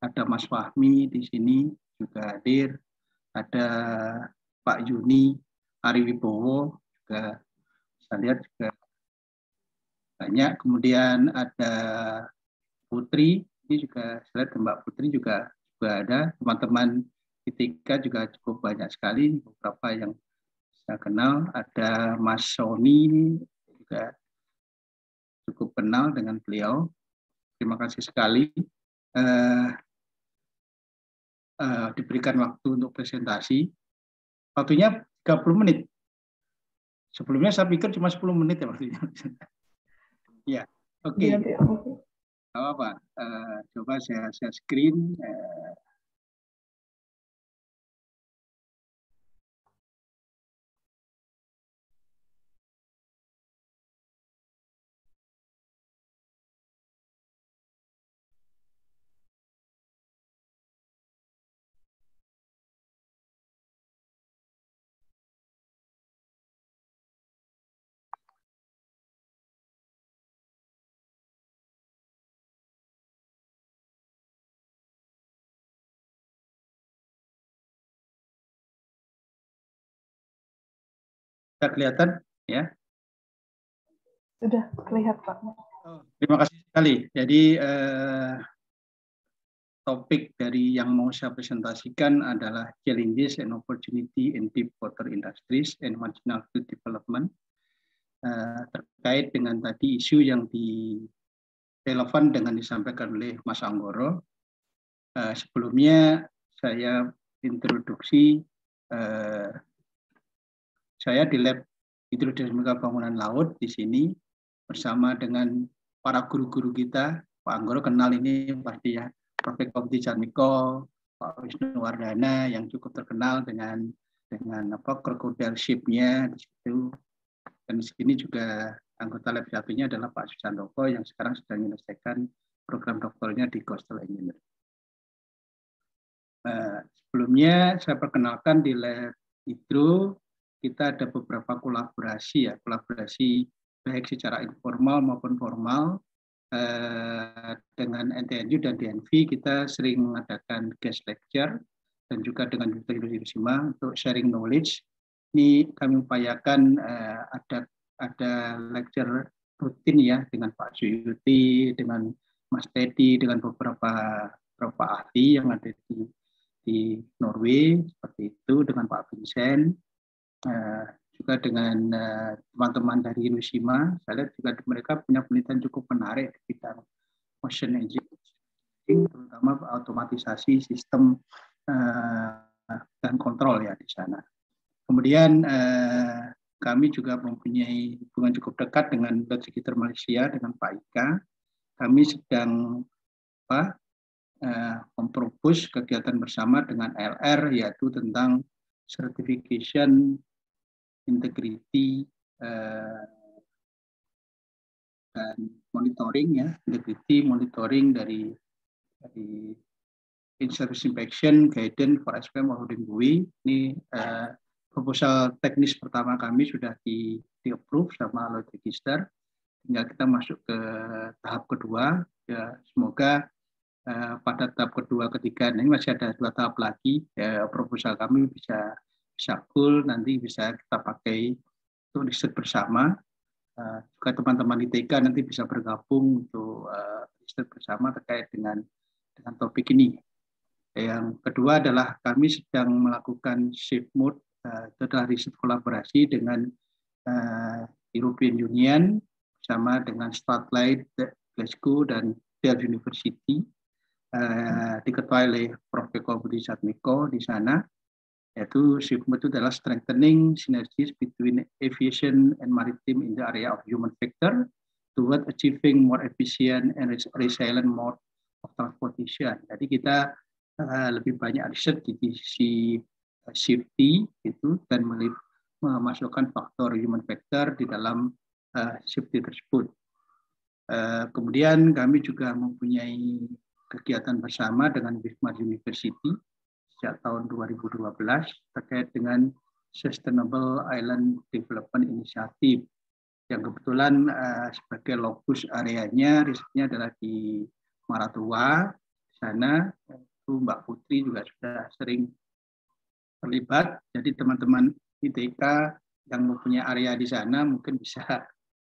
Ada Mas Fahmi di sini juga hadir. Ada Pak Yuni Ari Wibowo juga. Saya lihat juga banyak. Kemudian ada Putri ini juga saya lihat Mbak Putri juga juga ada. Teman-teman Tiga juga cukup banyak sekali beberapa yang saya kenal. Ada Mas Sony juga cukup kenal dengan beliau. Terima kasih sekali. Uh, uh, diberikan waktu untuk presentasi. Waktunya 30 menit. Sebelumnya saya pikir cuma 10 menit ya waktunya. Ya oke. Okay. apa uh, coba saya saya screen. Uh, Sudah kelihatan ya? Sudah terlihat Pak. Oh, terima kasih sekali. Jadi eh, topik dari yang mau saya presentasikan adalah challenges and opportunity in deep water industries and marginal field development uh, terkait dengan tadi isu yang di relevan dengan disampaikan oleh Mas Anggoro. Uh, sebelumnya saya introduksi uh, saya di lab hidrodinamika bangunan laut di sini bersama dengan para guru-guru kita. Pak Anggoro kenal ini pasti ya Prof. Komti Jarmiko, Pak Wisnu Wardana yang cukup terkenal dengan dengan apa crocodile-nya di situ. Dan di sini juga anggota lab satunya adalah Pak Susandoko yang sekarang sedang menyelesaikan program doktornya di Coastal Engineering. Uh, sebelumnya saya perkenalkan di lab Hidro kita ada beberapa kolaborasi ya, kolaborasi baik secara informal maupun formal Eh, dengan NTNU dan DNV kita sering mengadakan guest lecture dan juga dengan Universitas Hiroshima untuk sharing knowledge. Ini kami upayakan uh, ada ada lecture rutin ya dengan Pak Suyuti, dengan Mas Teddy, dengan beberapa beberapa ahli yang ada di di Norway seperti itu dengan Pak Vincent. Uh, juga dengan eh, teman-teman dari Hiroshima, saya lihat juga mereka punya penelitian cukup menarik di bidang motion engineering, terutama otomatisasi sistem uh, dan kontrol ya di sana. Kemudian kami juga mempunyai hubungan cukup dekat dengan Sekitar Malaysia dengan Pak Ika. Kami sedang apa, mempropos kegiatan bersama dengan LR yaitu tentang certification integrity uh, dan monitoring ya, integrity monitoring dari dari in-service inspection, guidance for SPM holding. Ini uh, proposal teknis pertama kami sudah di, di approve sama Register. Tinggal kita masuk ke tahap kedua. Ya, semoga pada tahap kedua, ketiga, ini masih ada dua tahap lagi. Ya, proposal kami bisa bisa full nanti bisa kita pakai untuk riset bersama. Uh, juga teman-teman ITK nanti bisa bergabung untuk riset bersama terkait dengan dengan topik ini. Yang kedua adalah kami sedang melakukan shift mode, uh, adalah riset kolaborasi dengan uh, European Union bersama dengan Spotlight Glasgow dan Dell University uh, diketuai oleh Prof. Eko Budi Satmiko di sana yaitu SIGMA itu adalah strengthening synergies between aviation and maritime in the area of human factor toward achieving more efficient and resilient mode of transportation. Jadi kita uh, lebih banyak riset di sisi uh, safety itu dan memasukkan faktor human factor di dalam uh, safety tersebut. Uh, kemudian kami juga mempunyai kegiatan bersama dengan Wisma University sejak tahun 2012 terkait dengan Sustainable Island Development Initiative yang kebetulan uh, sebagai lokus areanya risetnya adalah di Maratua. Di sana itu Mbak Putri juga sudah sering terlibat. Jadi teman-teman ITK yang mempunyai area di sana mungkin bisa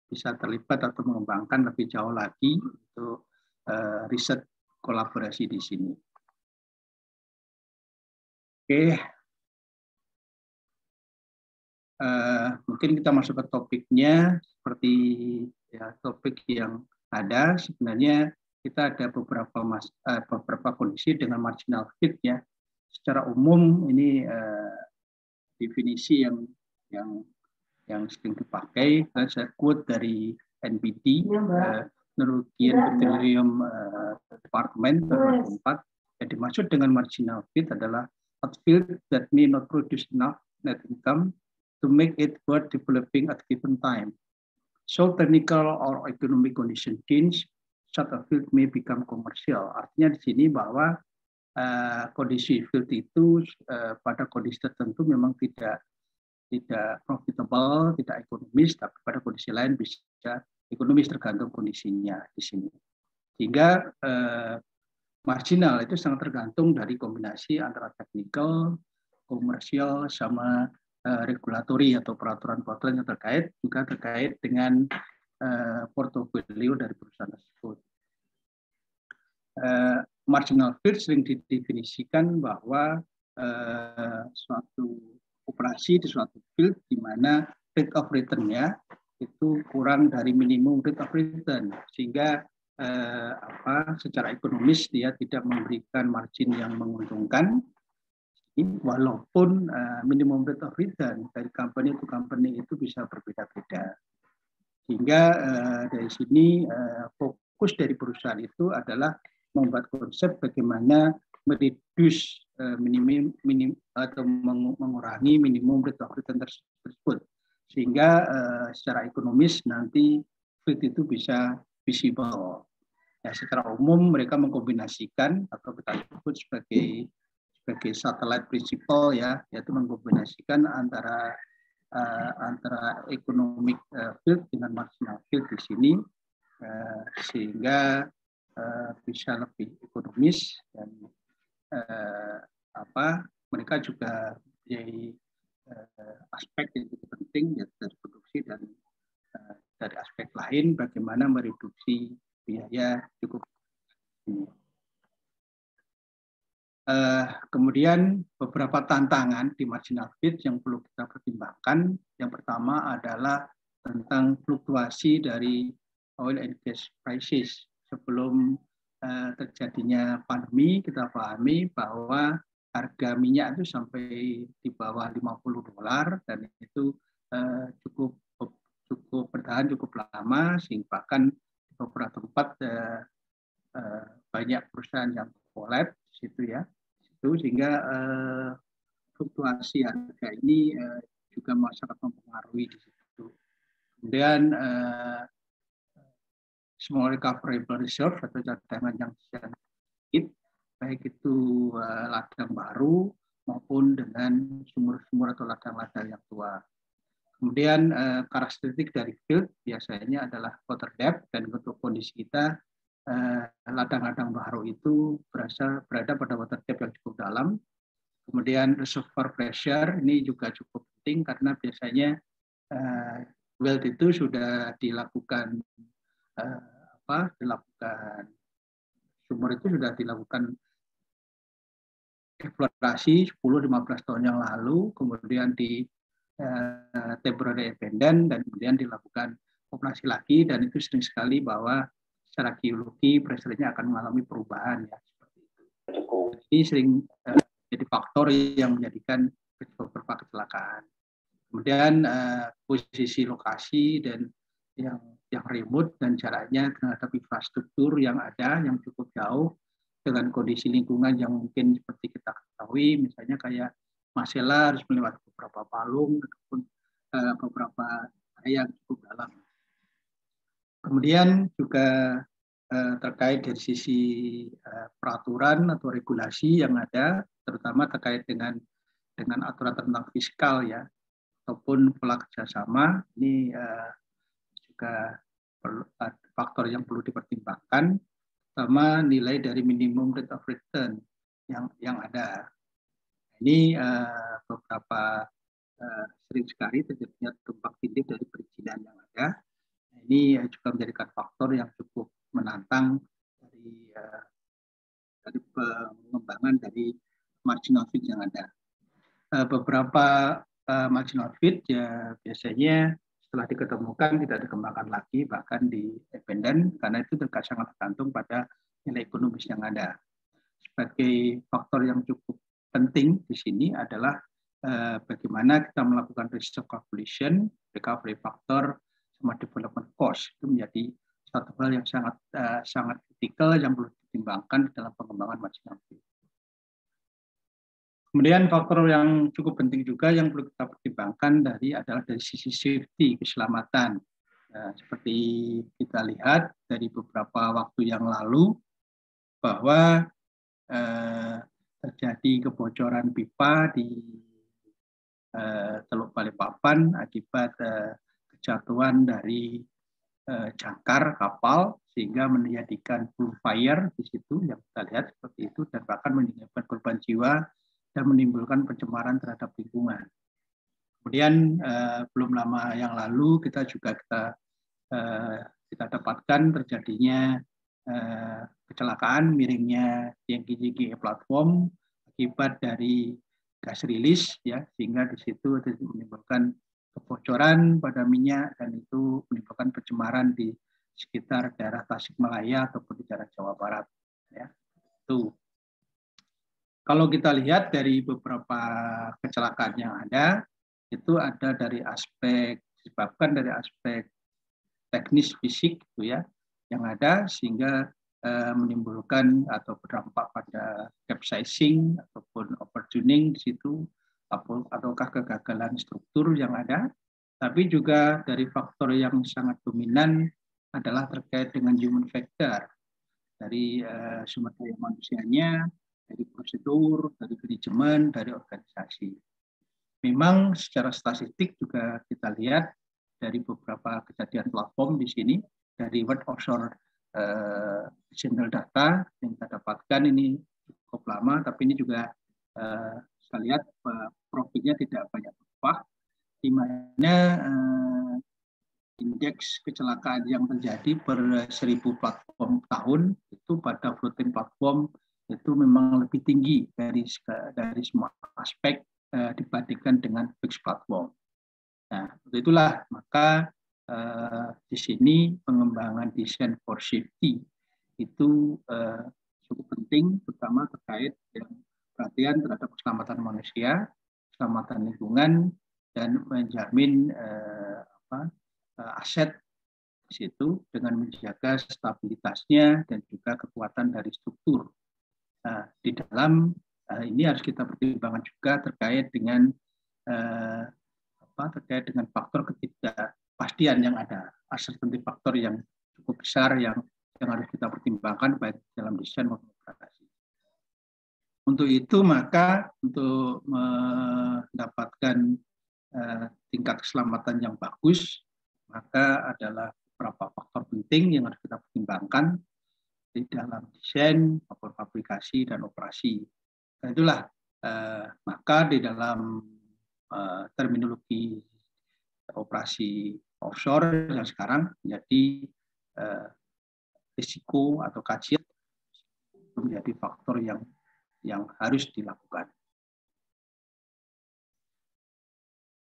bisa terlibat atau mengembangkan lebih jauh lagi untuk uh, riset kolaborasi di sini. Oke. Uh, mungkin kita masuk ke topiknya seperti ya topik yang ada sebenarnya kita ada beberapa mas, uh, beberapa kondisi dengan marginal fit ya. Secara umum ini uh, definisi yang yang yang sering dipakai dan saya quote dari NPT ya, uh, Neurologian Petroleum uh, Department 2004 yang dimaksud dengan marginal fit adalah a field that may not produce enough net income to make it worth developing at given time. So technical or economic condition change, such a field may become commercial. Artinya di sini bahwa uh, kondisi field itu uh, pada kondisi tertentu memang tidak tidak profitable, tidak ekonomis, tapi pada kondisi lain bisa ekonomis tergantung kondisinya di sini. Sehingga uh, marginal itu sangat tergantung dari kombinasi antara teknikal, komersial, sama uh, regulatori atau peraturan-peraturan yang terkait juga terkait dengan uh, portofolio dari perusahaan tersebut. Uh, marginal field sering didefinisikan bahwa uh, suatu operasi di suatu field di mana rate of return-nya itu kurang dari minimum rate of return. Sehingga eh, apa secara ekonomis dia tidak memberikan margin yang menguntungkan. Walaupun uh, minimum rate of return dari company to company itu bisa berbeda-beda. Sehingga uh, dari sini uh, fokus dari perusahaan itu adalah membuat konsep bagaimana mereduce uh, minimum minim atau mengurangi minimum rate of return tersebut sehingga uh, secara ekonomis nanti fit itu bisa visible. Ya, secara umum mereka mengkombinasikan atau kita sebut sebagai sebagai satellite principle ya yaitu mengkombinasikan antara uh, antara economic uh, field dengan marginal field di sini uh, sehingga uh, bisa lebih ekonomis dan uh, apa mereka juga jadi uh, aspek yang cukup penting ya, dari produksi dan uh, dari aspek lain bagaimana mereduksi biaya cukup. Uh, kemudian beberapa tantangan di marginal feed yang perlu kita pertimbangkan. Yang pertama adalah tentang fluktuasi dari oil and gas prices. Sebelum uh, terjadinya pandemi, kita pahami bahwa harga minyak itu sampai di bawah 50 dolar dan itu uh, cukup cukup bertahan cukup lama sehingga bahkan beberapa tempat uh, uh, banyak perusahaan yang collapse situ ya. Situ sehingga fluktuasi harga ini juga sangat mempengaruhi di situ. Kemudian uh, small recoverable reserve atau cadangan yang baik itu uh, ladang baru maupun dengan sumur-sumur atau ladang-ladang yang tua. Kemudian uh, karakteristik dari field biasanya adalah water depth dan untuk kondisi kita Eh, ladang-ladang baru itu berasa berada pada water depth yang cukup dalam. Kemudian reservoir pressure ini juga cukup penting karena biasanya well itu sudah dilakukan apa? dilakukan sumur itu sudah dilakukan eksplorasi 10-15 tahun yang lalu, kemudian di uh, temporary abandon dan kemudian dilakukan operasi lagi dan itu sering sekali bahwa secara geologi pressure-nya akan mengalami perubahan ya seperti itu. Ini sering uh, jadi faktor yang menjadikan beberapa kecelakaan. Kemudian uh, posisi lokasi dan yang yang remote dan jaraknya terhadap infrastruktur yang ada yang cukup jauh dengan kondisi lingkungan yang mungkin seperti kita ketahui, misalnya kayak Masela harus melewati beberapa palung ataupun uh, beberapa area yang cukup dalam. Kemudian juga eh, terkait dari sisi eh, peraturan atau regulasi yang ada, terutama terkait dengan dengan aturan tentang fiskal ya, ataupun pola kerjasama ini eh, juga faktor yang perlu dipertimbangkan, sama nilai dari minimum rate of return yang yang ada. Ini uh, beberapa uh, sering sekali terjadinya tumpang tindih dari perizinan yang ada ini juga menjadikan faktor yang cukup menantang dari uh, dari pengembangan dari marginal fit yang ada. Uh, beberapa uh, marginal fit ya biasanya setelah diketemukan tidak dikembangkan lagi bahkan di independen karena itu terkait sangat tergantung pada nilai ekonomis yang ada. Sebagai faktor yang cukup penting di sini adalah uh, bagaimana kita melakukan reserve calculation, recovery factor, sama development cost itu menjadi satu hal yang sangat uh, sangat kritikal yang perlu dipertimbangkan dalam pengembangan marginal Kemudian faktor yang cukup penting juga yang perlu kita pertimbangkan dari adalah dari sisi safety keselamatan. Nah, seperti kita lihat dari beberapa waktu yang lalu bahwa eh, terjadi kebocoran pipa di eh, Teluk Balikpapan akibat eh, kejatuhan dari uh, jangkar kapal sehingga menjadikan blue fire di situ yang kita lihat seperti itu dan bahkan menyebabkan korban jiwa dan menimbulkan pencemaran terhadap lingkungan. kemudian uh, belum lama yang lalu kita juga kita uh, kita dapatkan terjadinya uh, kecelakaan miringnya Yankee platform akibat dari gas rilis ya sehingga di situ menimbulkan kebocoran pada minyak dan itu menimbulkan pencemaran di sekitar daerah Tasikmalaya ataupun di daerah Jawa Barat ya itu kalau kita lihat dari beberapa kecelakaan yang ada itu ada dari aspek disebabkan dari aspek teknis fisik itu ya yang ada sehingga eh, menimbulkan atau berdampak pada capsizing ataupun overtuning di situ ataukah kegagalan struktur yang ada. Tapi juga dari faktor yang sangat dominan adalah terkait dengan human factor. Dari uh, sumber daya manusianya dari prosedur dari manajemen dari organisasi. Memang secara statistik juga kita lihat dari beberapa kejadian platform di sini dari World Offshore uh, Data yang kita dapatkan ini cukup lama, tapi ini juga uh, saya lihat uh, profilnya tidak banyak berubah, di mana uh, indeks kecelakaan yang terjadi per seribu platform tahun itu pada floating platform itu memang lebih tinggi dari dari semua aspek uh, dibandingkan dengan fixed platform. Nah, itulah maka uh, di sini pengembangan desain for safety itu uh, cukup penting, terutama terkait dengan perhatian terhadap keselamatan manusia, keselamatan lingkungan, dan menjamin uh, apa, uh, aset di situ dengan menjaga stabilitasnya dan juga kekuatan dari struktur. Nah, di dalam uh, ini harus kita pertimbangkan juga terkait dengan uh, apa terkait dengan faktor ketidakpastian yang ada, uncertainty faktor yang cukup besar yang yang harus kita pertimbangkan baik dalam desain maupun operasi. Untuk itu maka untuk mendapatkan uh, tingkat keselamatan yang bagus maka adalah beberapa faktor penting yang harus kita pertimbangkan di dalam desain maupun aplikasi dan operasi. Dan itulah uh, maka di dalam uh, terminologi operasi offshore yang sekarang menjadi uh, risiko atau kajian menjadi faktor yang yang harus dilakukan.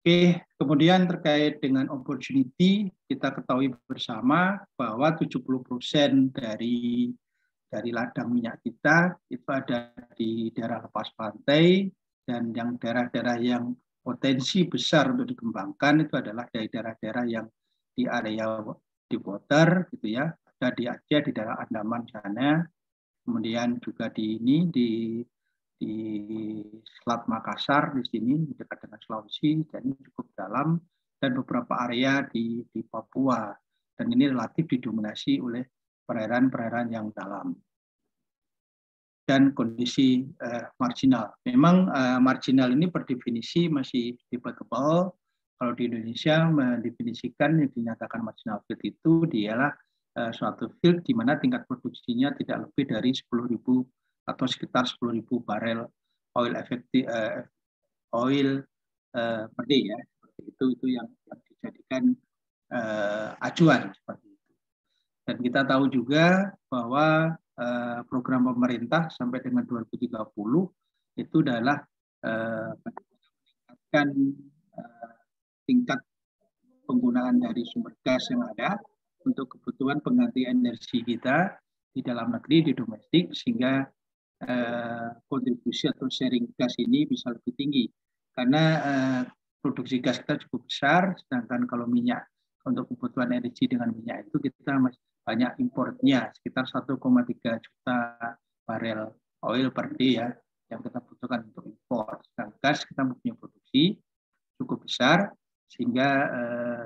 Oke, kemudian terkait dengan opportunity, kita ketahui bersama bahwa 70% dari dari ladang minyak kita itu ada di daerah lepas pantai dan yang daerah-daerah yang potensi besar untuk dikembangkan itu adalah dari daerah-daerah yang di area di water gitu ya. Ada di Aceh di daerah Andaman sana. Kemudian juga di ini di di Selat Makassar di sini dekat dengan Sulawesi dan ini cukup dalam dan beberapa area di di Papua dan ini relatif didominasi oleh perairan-perairan yang dalam dan kondisi uh, marginal. Memang uh, marginal ini per definisi masih debatable. Kalau di Indonesia mendefinisikan yang dinyatakan marginal field itu dialah uh, suatu field di mana tingkat produksinya tidak lebih dari 10.000 atau sekitar 10.000 barel oil efektif uh, oil uh, per day ya. Seperti itu itu yang, dijadikan uh, acuan seperti itu. Dan kita tahu juga bahwa Eh, program pemerintah sampai dengan 2030 itu adalah eh, meningkatkan eh, tingkat penggunaan dari sumber gas yang ada untuk kebutuhan pengganti energi kita di dalam negeri, di domestik, sehingga kontribusi atau sharing gas ini bisa lebih tinggi. Karena produksi gas kita cukup besar, sedangkan kalau minyak untuk kebutuhan energi dengan minyak itu kita masih banyak importnya sekitar 1,3 juta barel oil per day ya yang kita butuhkan untuk impor. Sedangkan gas kita mempunyai produksi cukup besar sehingga eh,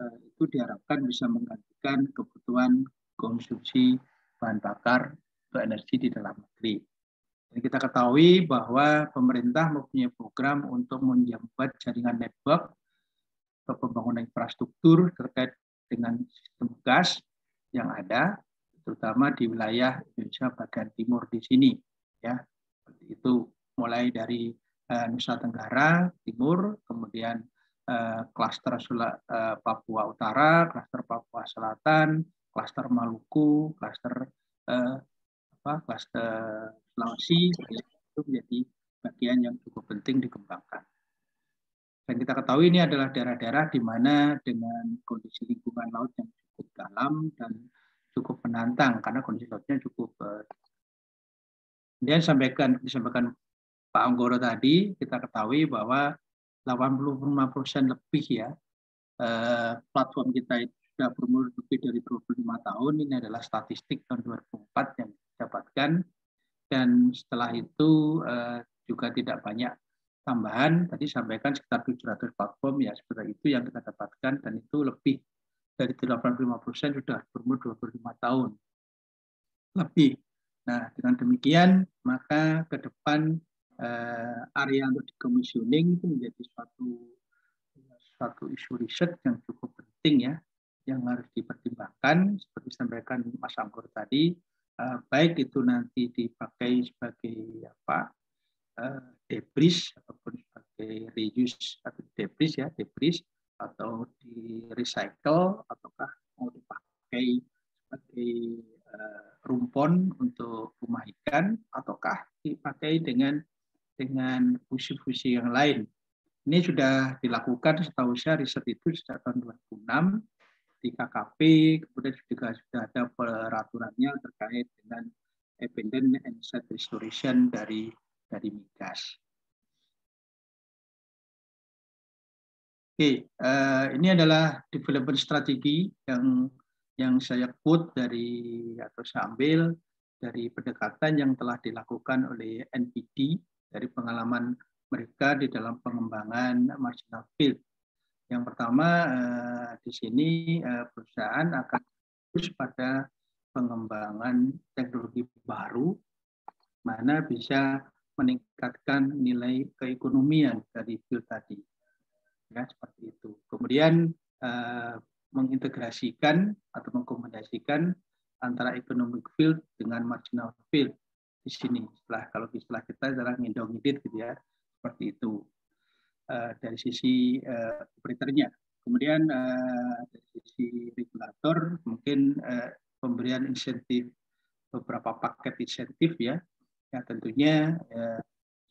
eh, itu diharapkan bisa menggantikan kebutuhan konsumsi bahan bakar energi di dalam negeri. Dan kita ketahui bahwa pemerintah mempunyai program untuk menjambat jaringan network atau pembangunan infrastruktur terkait dengan sistem gas yang ada, terutama di wilayah Indonesia bagian timur di sini. Ya, itu mulai dari uh, Nusa Tenggara Timur, kemudian klaster uh, Papua Utara, klaster Papua Selatan, klaster Maluku, klaster uh, apa, klaster Sulawesi, itu menjadi bagian yang cukup penting dikembangkan. Dan kita ketahui ini adalah daerah-daerah di mana dengan kondisi lingkungan laut yang cukup dalam dan cukup menantang karena kondisi lautnya cukup kemudian sampaikan disampaikan Pak Anggoro tadi kita ketahui bahwa 85% lebih ya eh, platform kita itu sudah berumur lebih dari 25 tahun. Ini adalah statistik tahun 2004 yang didapatkan. Dan setelah itu eh, juga tidak banyak tambahan. Tadi sampaikan sekitar 700 platform ya seperti itu yang kita dapatkan dan itu lebih dari 85 persen sudah berumur 25 tahun lebih. Nah, dengan demikian maka ke depan uh, area untuk decommissioning itu menjadi suatu suatu isu riset yang cukup penting ya yang harus dipertimbangkan seperti disampaikan Mas Anggur tadi uh, baik itu nanti dipakai sebagai apa uh, debris ataupun sebagai reuse atau debris ya debris atau di recycle ataukah mau dipakai sebagai uh, rumpon untuk rumah ikan ataukah dipakai dengan dengan fungsi-fungsi yang lain. Ini sudah dilakukan setahu saya riset itu sejak tahun 2006 di KKP, kemudian juga sudah ada peraturannya terkait dengan abandon and site restoration dari dari migas. Oke, uh, ini adalah development strategi yang yang saya quote dari atau saya ambil dari pendekatan yang telah dilakukan oleh NPD dari pengalaman mereka di dalam pengembangan marginal field. Yang pertama eh, di sini eh, perusahaan akan fokus pada pengembangan teknologi baru mana bisa meningkatkan nilai keekonomian dari field tadi. Ya, seperti itu. Kemudian eh, mengintegrasikan atau mengkombinasikan antara economic field dengan marginal field di sini. Setelah kalau istilah kita adalah ngindong ngidit gitu ya, seperti itu uh, dari sisi uh, operatornya. Kemudian uh, dari sisi regulator mungkin uh, pemberian insentif beberapa paket insentif ya, ya tentunya uh,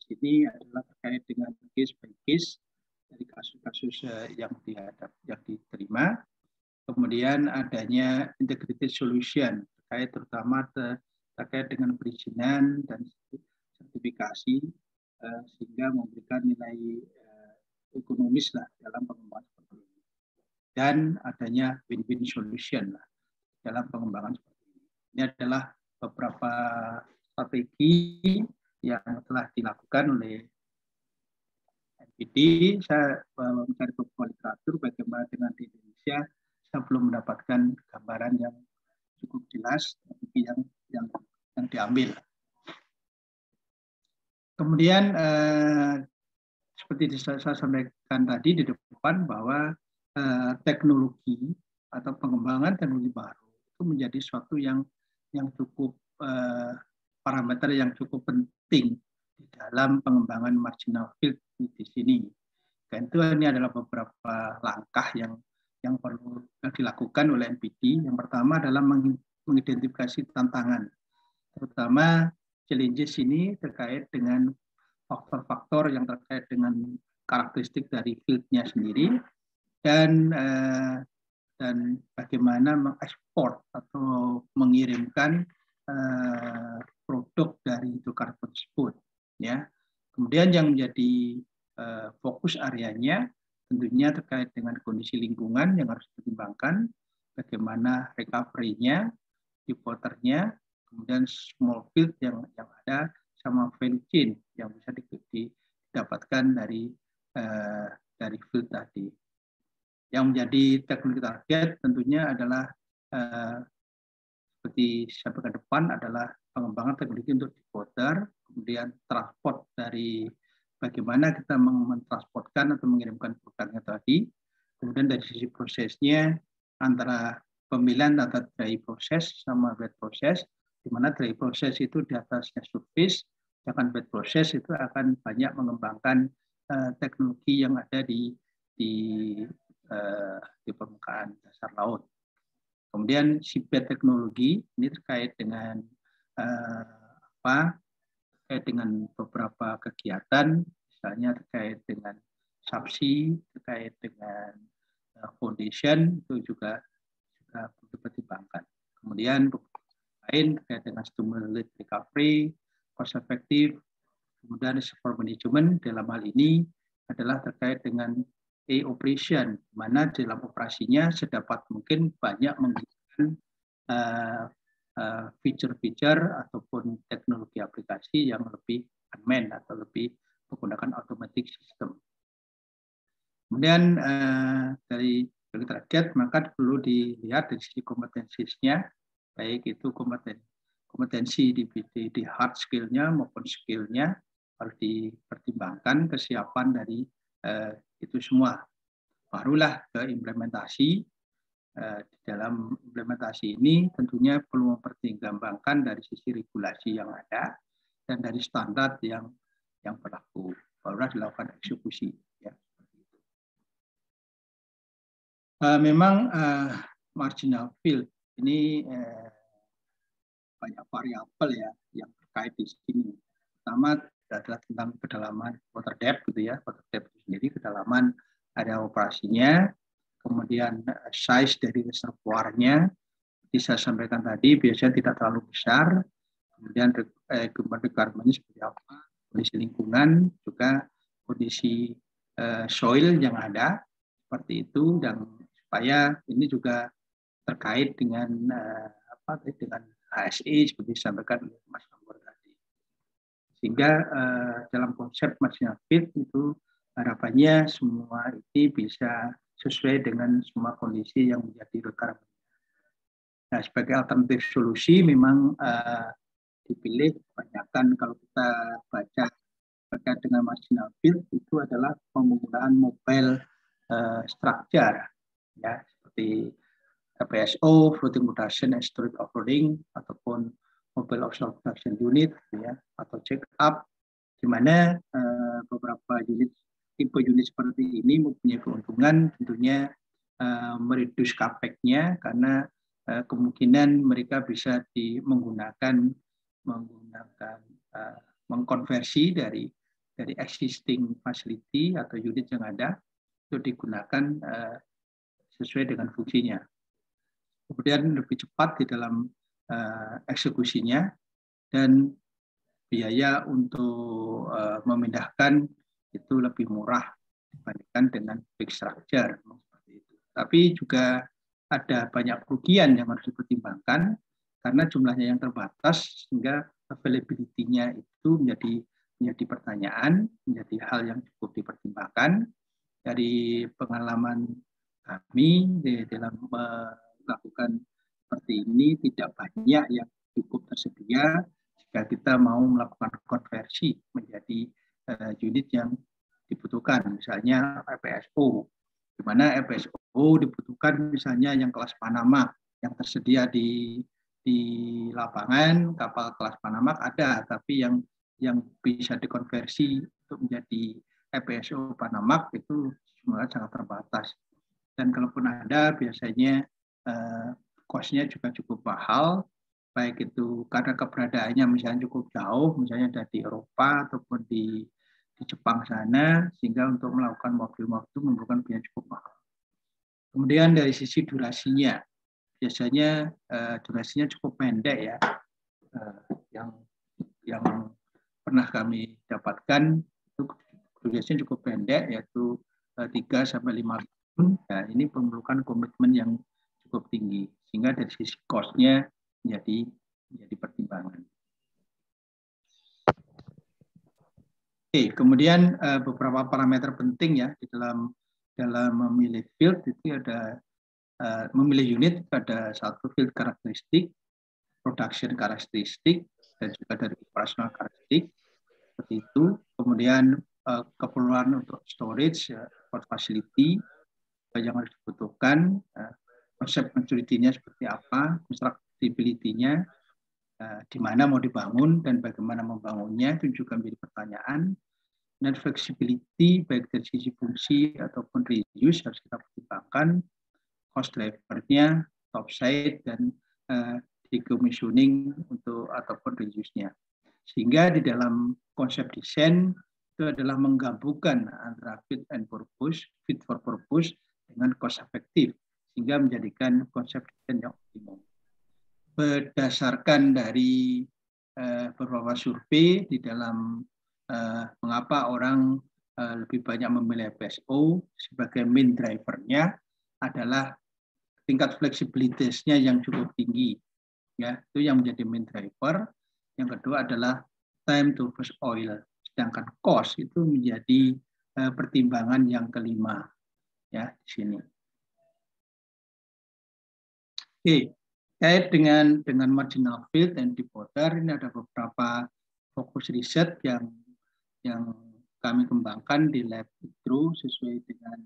sini adalah terkait dengan case by case dari kasus-kasus uh, yang dihadap yang diterima. Kemudian adanya integrated solution terkait terutama terkait dengan perizinan dan sertifikasi sehingga memberikan nilai ekonomis lah dalam pengembangan seperti ini dan adanya win-win solution lah dalam pengembangan seperti ini. Ini adalah beberapa strategi yang telah dilakukan oleh NPD. Saya uh, mencari beberapa literatur bagaimana dengan di Indonesia. Saya belum mendapatkan gambaran yang cukup jelas, tapi yang yang yang diambil. Kemudian eh, seperti saya sampaikan tadi di depan bahwa eh, teknologi atau pengembangan teknologi baru itu menjadi suatu yang yang cukup eh, parameter yang cukup penting di dalam pengembangan marginal field di, di sini. Dan itu ini adalah beberapa langkah yang yang perlu dilakukan oleh NPD. Yang pertama adalah mengidentifikasi tantangan terutama challenges ini terkait dengan faktor-faktor yang terkait dengan karakteristik dari fieldnya sendiri dan eh, dan bagaimana mengekspor atau mengirimkan eh, produk dari hidrokarbon tersebut ya. Kemudian yang menjadi eh, fokus areanya tentunya terkait dengan kondisi lingkungan yang harus dipertimbangkan bagaimana recovery-nya deepwater-nya kemudian small field yang yang ada sama value chain yang bisa didapatkan dari uh, dari field tadi. Yang menjadi teknologi target tentunya adalah uh, seperti saya ke depan adalah pengembangan teknologi untuk decoder, kemudian transport dari bagaimana kita mentransportkan atau mengirimkan produknya tadi, kemudian dari sisi prosesnya antara pemilihan antara dry proses sama wet proses, di mana dry process itu di atasnya surface, sedangkan wet process itu akan banyak mengembangkan uh, teknologi yang ada di di uh, di permukaan dasar laut. Kemudian seabed teknologi ini terkait dengan uh, apa? Terkait dengan beberapa kegiatan, misalnya terkait dengan subsea, terkait dengan uh, foundation itu juga juga perlu dipertimbangkan. Kemudian lain terkait dengan stimulus recovery, cost efektif, kemudian reservoir management dalam hal ini adalah terkait dengan e-operation, mana dalam operasinya sedapat mungkin banyak menggunakan uh, uh, feature-feature ataupun teknologi aplikasi yang lebih unmanned atau lebih menggunakan automatic system. Kemudian uh, dari target maka perlu dilihat dari sisi kompetensinya baik itu kompeten, kompetensi di, di, di hard skill-nya maupun skill-nya harus dipertimbangkan kesiapan dari uh, itu semua. Barulah ke implementasi. Uh, di dalam implementasi ini tentunya perlu mempertimbangkan dari sisi regulasi yang ada dan dari standar yang yang berlaku. Barulah dilakukan eksekusi. Ya. Uh, memang uh, marginal field ini eh, banyak variabel ya yang terkait di sini. Pertama adalah tentang kedalaman water depth gitu ya, water depth sendiri kedalaman area operasinya, kemudian eh, size dari reservoirnya, saya sampaikan tadi biasanya tidak terlalu besar, kemudian eh, requirementnya seperti apa, kondisi lingkungan, juga kondisi eh, soil yang ada seperti itu. Dan supaya ini juga terkait dengan uh, apa dengan HSE seperti disampaikan oleh Mas Ambor tadi. Sehingga uh, dalam konsep marginal fit itu harapannya semua ini bisa sesuai dengan semua kondisi yang menjadi requirement. Nah, sebagai alternatif solusi memang uh, dipilih kebanyakan kalau kita baca terkait dengan marginal field itu adalah penggunaan mobile uh, structure ya seperti FPSO, Floating Production and Storage Offloading, ataupun Mobile Offshore Production Unit, ya, atau check up, di mana uh, beberapa unit tipe unit seperti ini mempunyai keuntungan tentunya uh, meredus capex-nya karena uh, kemungkinan mereka bisa di, menggunakan menggunakan uh, mengkonversi dari dari existing facility atau unit yang ada itu digunakan uh, sesuai dengan fungsinya kemudian lebih cepat di dalam uh, eksekusinya dan biaya untuk uh, memindahkan itu lebih murah dibandingkan dengan big structure. Tapi juga ada banyak kerugian yang harus dipertimbangkan karena jumlahnya yang terbatas sehingga availability-nya itu menjadi menjadi pertanyaan, menjadi hal yang cukup dipertimbangkan dari pengalaman kami di dalam melakukan seperti ini tidak banyak yang cukup tersedia jika kita mau melakukan konversi menjadi uh, unit yang dibutuhkan, misalnya FPSO, di mana FPSO dibutuhkan misalnya yang kelas Panama yang tersedia di di lapangan kapal kelas Panama ada, tapi yang yang bisa dikonversi untuk menjadi FPSO Panama itu sangat terbatas. Dan kalaupun ada, biasanya cost-nya juga cukup mahal, baik itu karena keberadaannya misalnya cukup jauh, misalnya ada di Eropa ataupun di, di Jepang sana, sehingga untuk melakukan mobil-mobil itu memerlukan biaya cukup mahal. Kemudian dari sisi durasinya, biasanya uh, durasinya cukup pendek ya, uh, yang yang pernah kami dapatkan itu durasinya cukup pendek, yaitu uh, 3 sampai 5 tahun. Nah, ini memerlukan komitmen yang cukup tinggi sehingga dari sisi cost-nya menjadi pertimbangan. Oke, kemudian uh, beberapa parameter penting ya di dalam dalam memilih field itu ada uh, memilih unit ada satu field karakteristik, production karakteristik dan juga dari operational karakteristik seperti itu. Kemudian uh, keperluan untuk storage, uh, facility yang harus dibutuhkan, uh, konsep maturity-nya seperti apa, constructability-nya, uh, di mana mau dibangun dan bagaimana membangunnya itu juga menjadi pertanyaan. dan flexibility baik dari sisi fungsi ataupun reuse harus kita pertimbangkan. Cost drivernya topside dan uh, decommissioning untuk ataupun reuse-nya. Sehingga di dalam konsep desain itu adalah menggabungkan antara fit and purpose fit for purpose dengan cost efektif sehingga menjadikan konsep desain yang optimum. Berdasarkan dari uh, beberapa survei di dalam uh, mengapa orang uh, lebih banyak memilih PSO sebagai main drivernya adalah tingkat fleksibilitasnya yang cukup tinggi ya. Itu yang menjadi main driver. Yang kedua adalah time to first oil sedangkan cost itu menjadi uh, pertimbangan yang kelima ya di sini oke Kait dengan dengan marginal field dan deep ini ada beberapa fokus riset yang yang kami kembangkan di lab itu sesuai dengan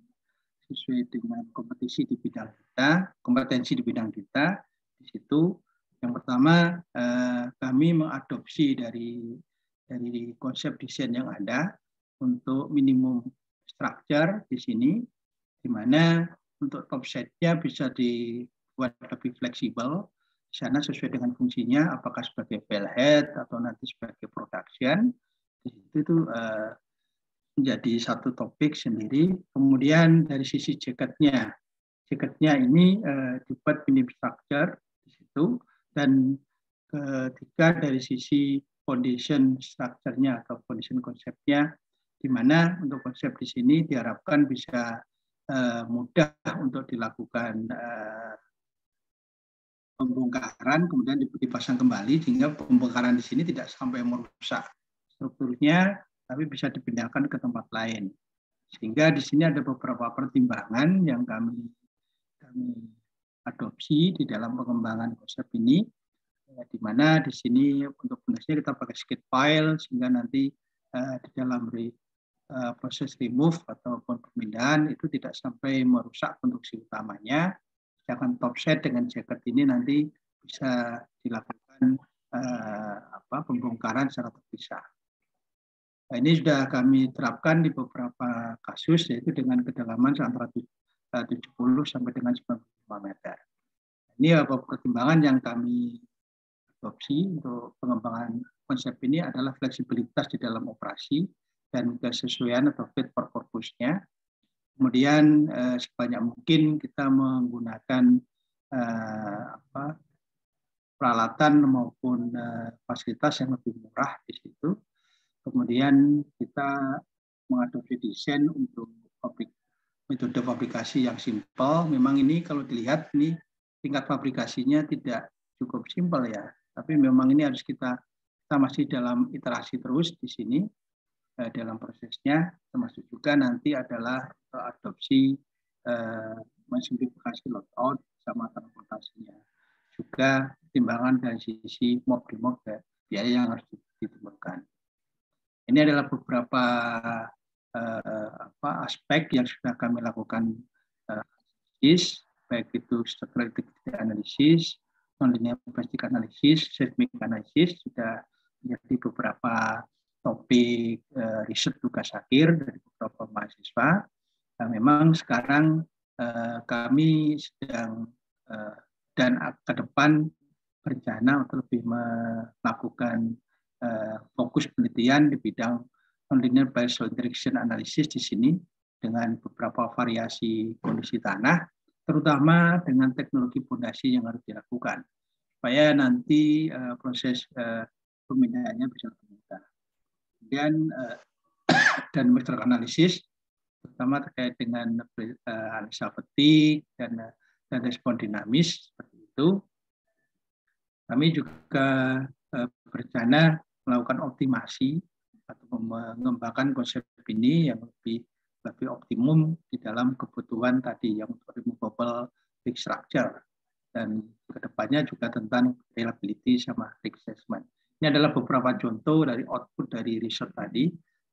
sesuai dengan kompetisi di bidang kita, kompetensi di bidang kita. Di situ yang pertama eh, kami mengadopsi dari dari konsep desain yang ada untuk minimum structure di sini, di mana untuk top setnya bisa di buat lebih fleksibel di sana sesuai dengan fungsinya apakah sebagai head atau nanti sebagai production. Itu uh, menjadi satu topik sendiri. Kemudian dari sisi jaketnya jaketnya ini uh, dibuat minim structure di situ. Dan ketiga dari sisi foundation structure-nya atau foundation konsepnya di mana untuk konsep di sini diharapkan bisa uh, mudah untuk dilakukan uh, pembongkaran kemudian dipasang kembali sehingga pembongkaran di sini tidak sampai merusak strukturnya tapi bisa dipindahkan ke tempat lain. Sehingga di sini ada beberapa pertimbangan yang kami kami adopsi di dalam pengembangan konsep ini ya, di mana di sini untuk pondasinya kita pakai skid file sehingga nanti uh, di dalam re, uh, proses remove ataupun pemindahan itu tidak sampai merusak konstruksi utamanya sedangkan top set dengan jaket ini nanti bisa dilakukan uh, apa pembongkaran secara terpisah. Nah, ini sudah kami terapkan di beberapa kasus yaitu dengan kedalaman antara 70 eh, sampai dengan 95 meter. Ini apa pertimbangan yang kami adopsi untuk pengembangan konsep ini adalah fleksibilitas di dalam operasi dan kesesuaian atau fit for purpose-nya Kemudian eh, sebanyak mungkin kita menggunakan eh, apa, peralatan maupun eh, fasilitas yang lebih murah di situ. Kemudian kita mengadopsi desain untuk pabrik, metode fabrikasi yang simpel. Memang ini kalau dilihat ini tingkat fabrikasinya tidak cukup simpel ya, tapi memang ini harus kita kita masih dalam iterasi terus di sini dalam prosesnya, termasuk juga nanti adalah adopsi eh, mensimplifikasi loadout sama transportasinya. Juga timbangan dari sisi mob mob biaya yang harus ditimbulkan. Ini adalah beberapa eh, apa, aspek yang sudah kami lakukan eh, analisis, baik itu strategic analisis, non-linear plastic analysis, seismic analysis, sudah menjadi beberapa topik uh, riset tugas akhir dari beberapa mahasiswa. Nah, memang sekarang uh, kami sedang uh, dan ke depan berencana untuk lebih melakukan uh, fokus penelitian di bidang nonlinear biosol direction analysis di sini dengan beberapa variasi kondisi tanah, terutama dengan teknologi pondasi yang harus dilakukan supaya nanti uh, proses uh, pemindahannya bisa lebih kemudian dan metode analisis terutama terkait dengan uh, analisa petik dan dan respon dinamis seperti itu kami juga berencana melakukan optimasi atau mengembangkan konsep ini yang lebih lebih optimum di dalam kebutuhan tadi yang untuk removable big structure dan ke depannya juga tentang reliability sama assessment. Ini adalah beberapa contoh dari output dari riset tadi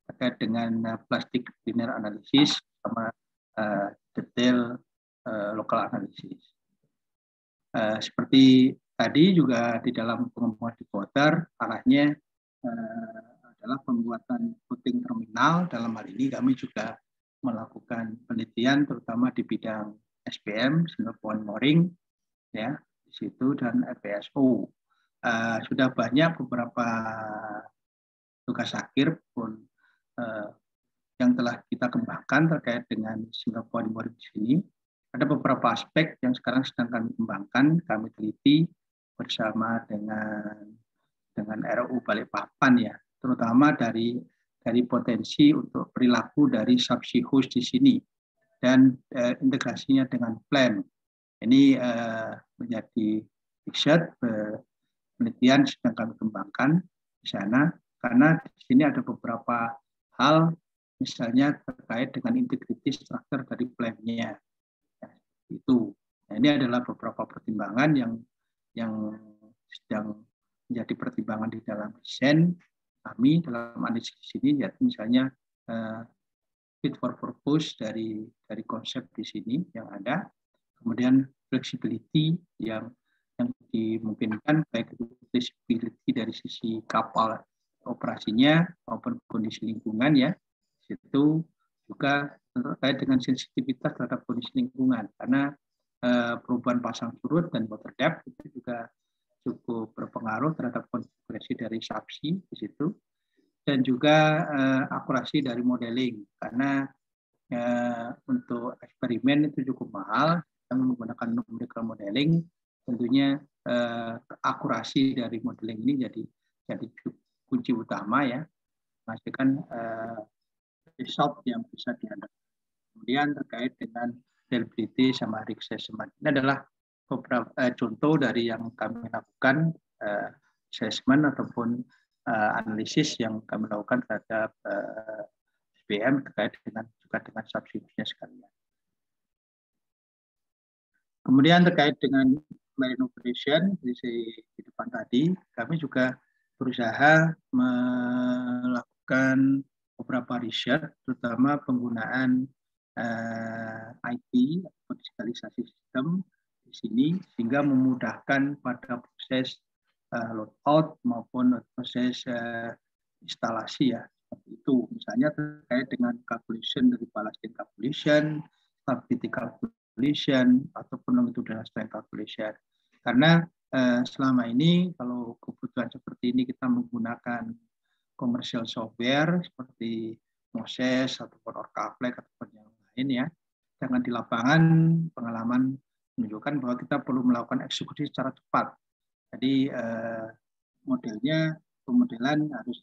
terkait dengan uh, plastik linear analisis sama uh, detail uh, lokal analisis. Uh, seperti tadi juga di dalam pengembangan di water arahnya uh, adalah pembuatan puting terminal. Dalam hal ini kami juga melakukan penelitian terutama di bidang SPM, single point mooring, ya, di situ dan FPSO. Uh, sudah banyak beberapa tugas akhir pun uh, yang telah kita kembangkan terkait dengan single point mooring di sini. Ada beberapa aspek yang sekarang sedang kami kembangkan, kami teliti bersama dengan dengan RU Balikpapan ya, terutama dari dari potensi untuk perilaku dari subsea host di sini dan eh, integrasinya dengan plan. Ini eh, menjadi riset penelitian sedang kami kembangkan di sana karena di sini ada beberapa hal misalnya terkait dengan integriti struktur dari plan-nya. Ya, itu. Nah, ini adalah beberapa pertimbangan yang yang sedang menjadi pertimbangan di dalam desain kami dalam analisis sini yaitu misalnya uh, fit for purpose dari dari konsep di sini yang ada kemudian flexibility yang yang dimungkinkan baik itu flexibility dari sisi kapal operasinya maupun kondisi lingkungan ya. Itu juga terkait dengan sensitivitas terhadap kondisi lingkungan. Karena uh, perubahan pasang surut dan water depth itu juga cukup berpengaruh terhadap konfigurasi dari subsea di situ. Dan juga uh, akurasi dari modeling. Karena uh, untuk eksperimen itu cukup mahal. Kami menggunakan numerical modeling tentunya uh, akurasi dari modeling ini jadi jadi kunci utama ya. Memastikan uh, result yang bisa diandalkan kemudian terkait dengan reliability sama risk assessment. Ini adalah beberapa uh, contoh dari yang kami lakukan uh, assessment ataupun uh, analisis yang kami lakukan terhadap uh, SPM terkait dengan juga dengan subsidinya sekalian. Kemudian terkait dengan marine operation di, di depan tadi, kami juga berusaha melakukan beberapa riset, terutama penggunaan uh, IT atau digitalisasi sistem sini sehingga memudahkan pada proses uh, load out maupun proses uh, instalasi ya seperti itu. Misalnya terkait dengan calculation dari ballasting calculation stability calculation ataupun longitudinal strength calculation karena uh, selama ini kalau kebutuhan seperti ini kita menggunakan commercial software seperti Moses ataupun Orcaflex ataupun yang lain ya jangan di lapangan pengalaman menunjukkan bahwa kita perlu melakukan eksekusi secara cepat. Jadi eh, modelnya pemodelan harus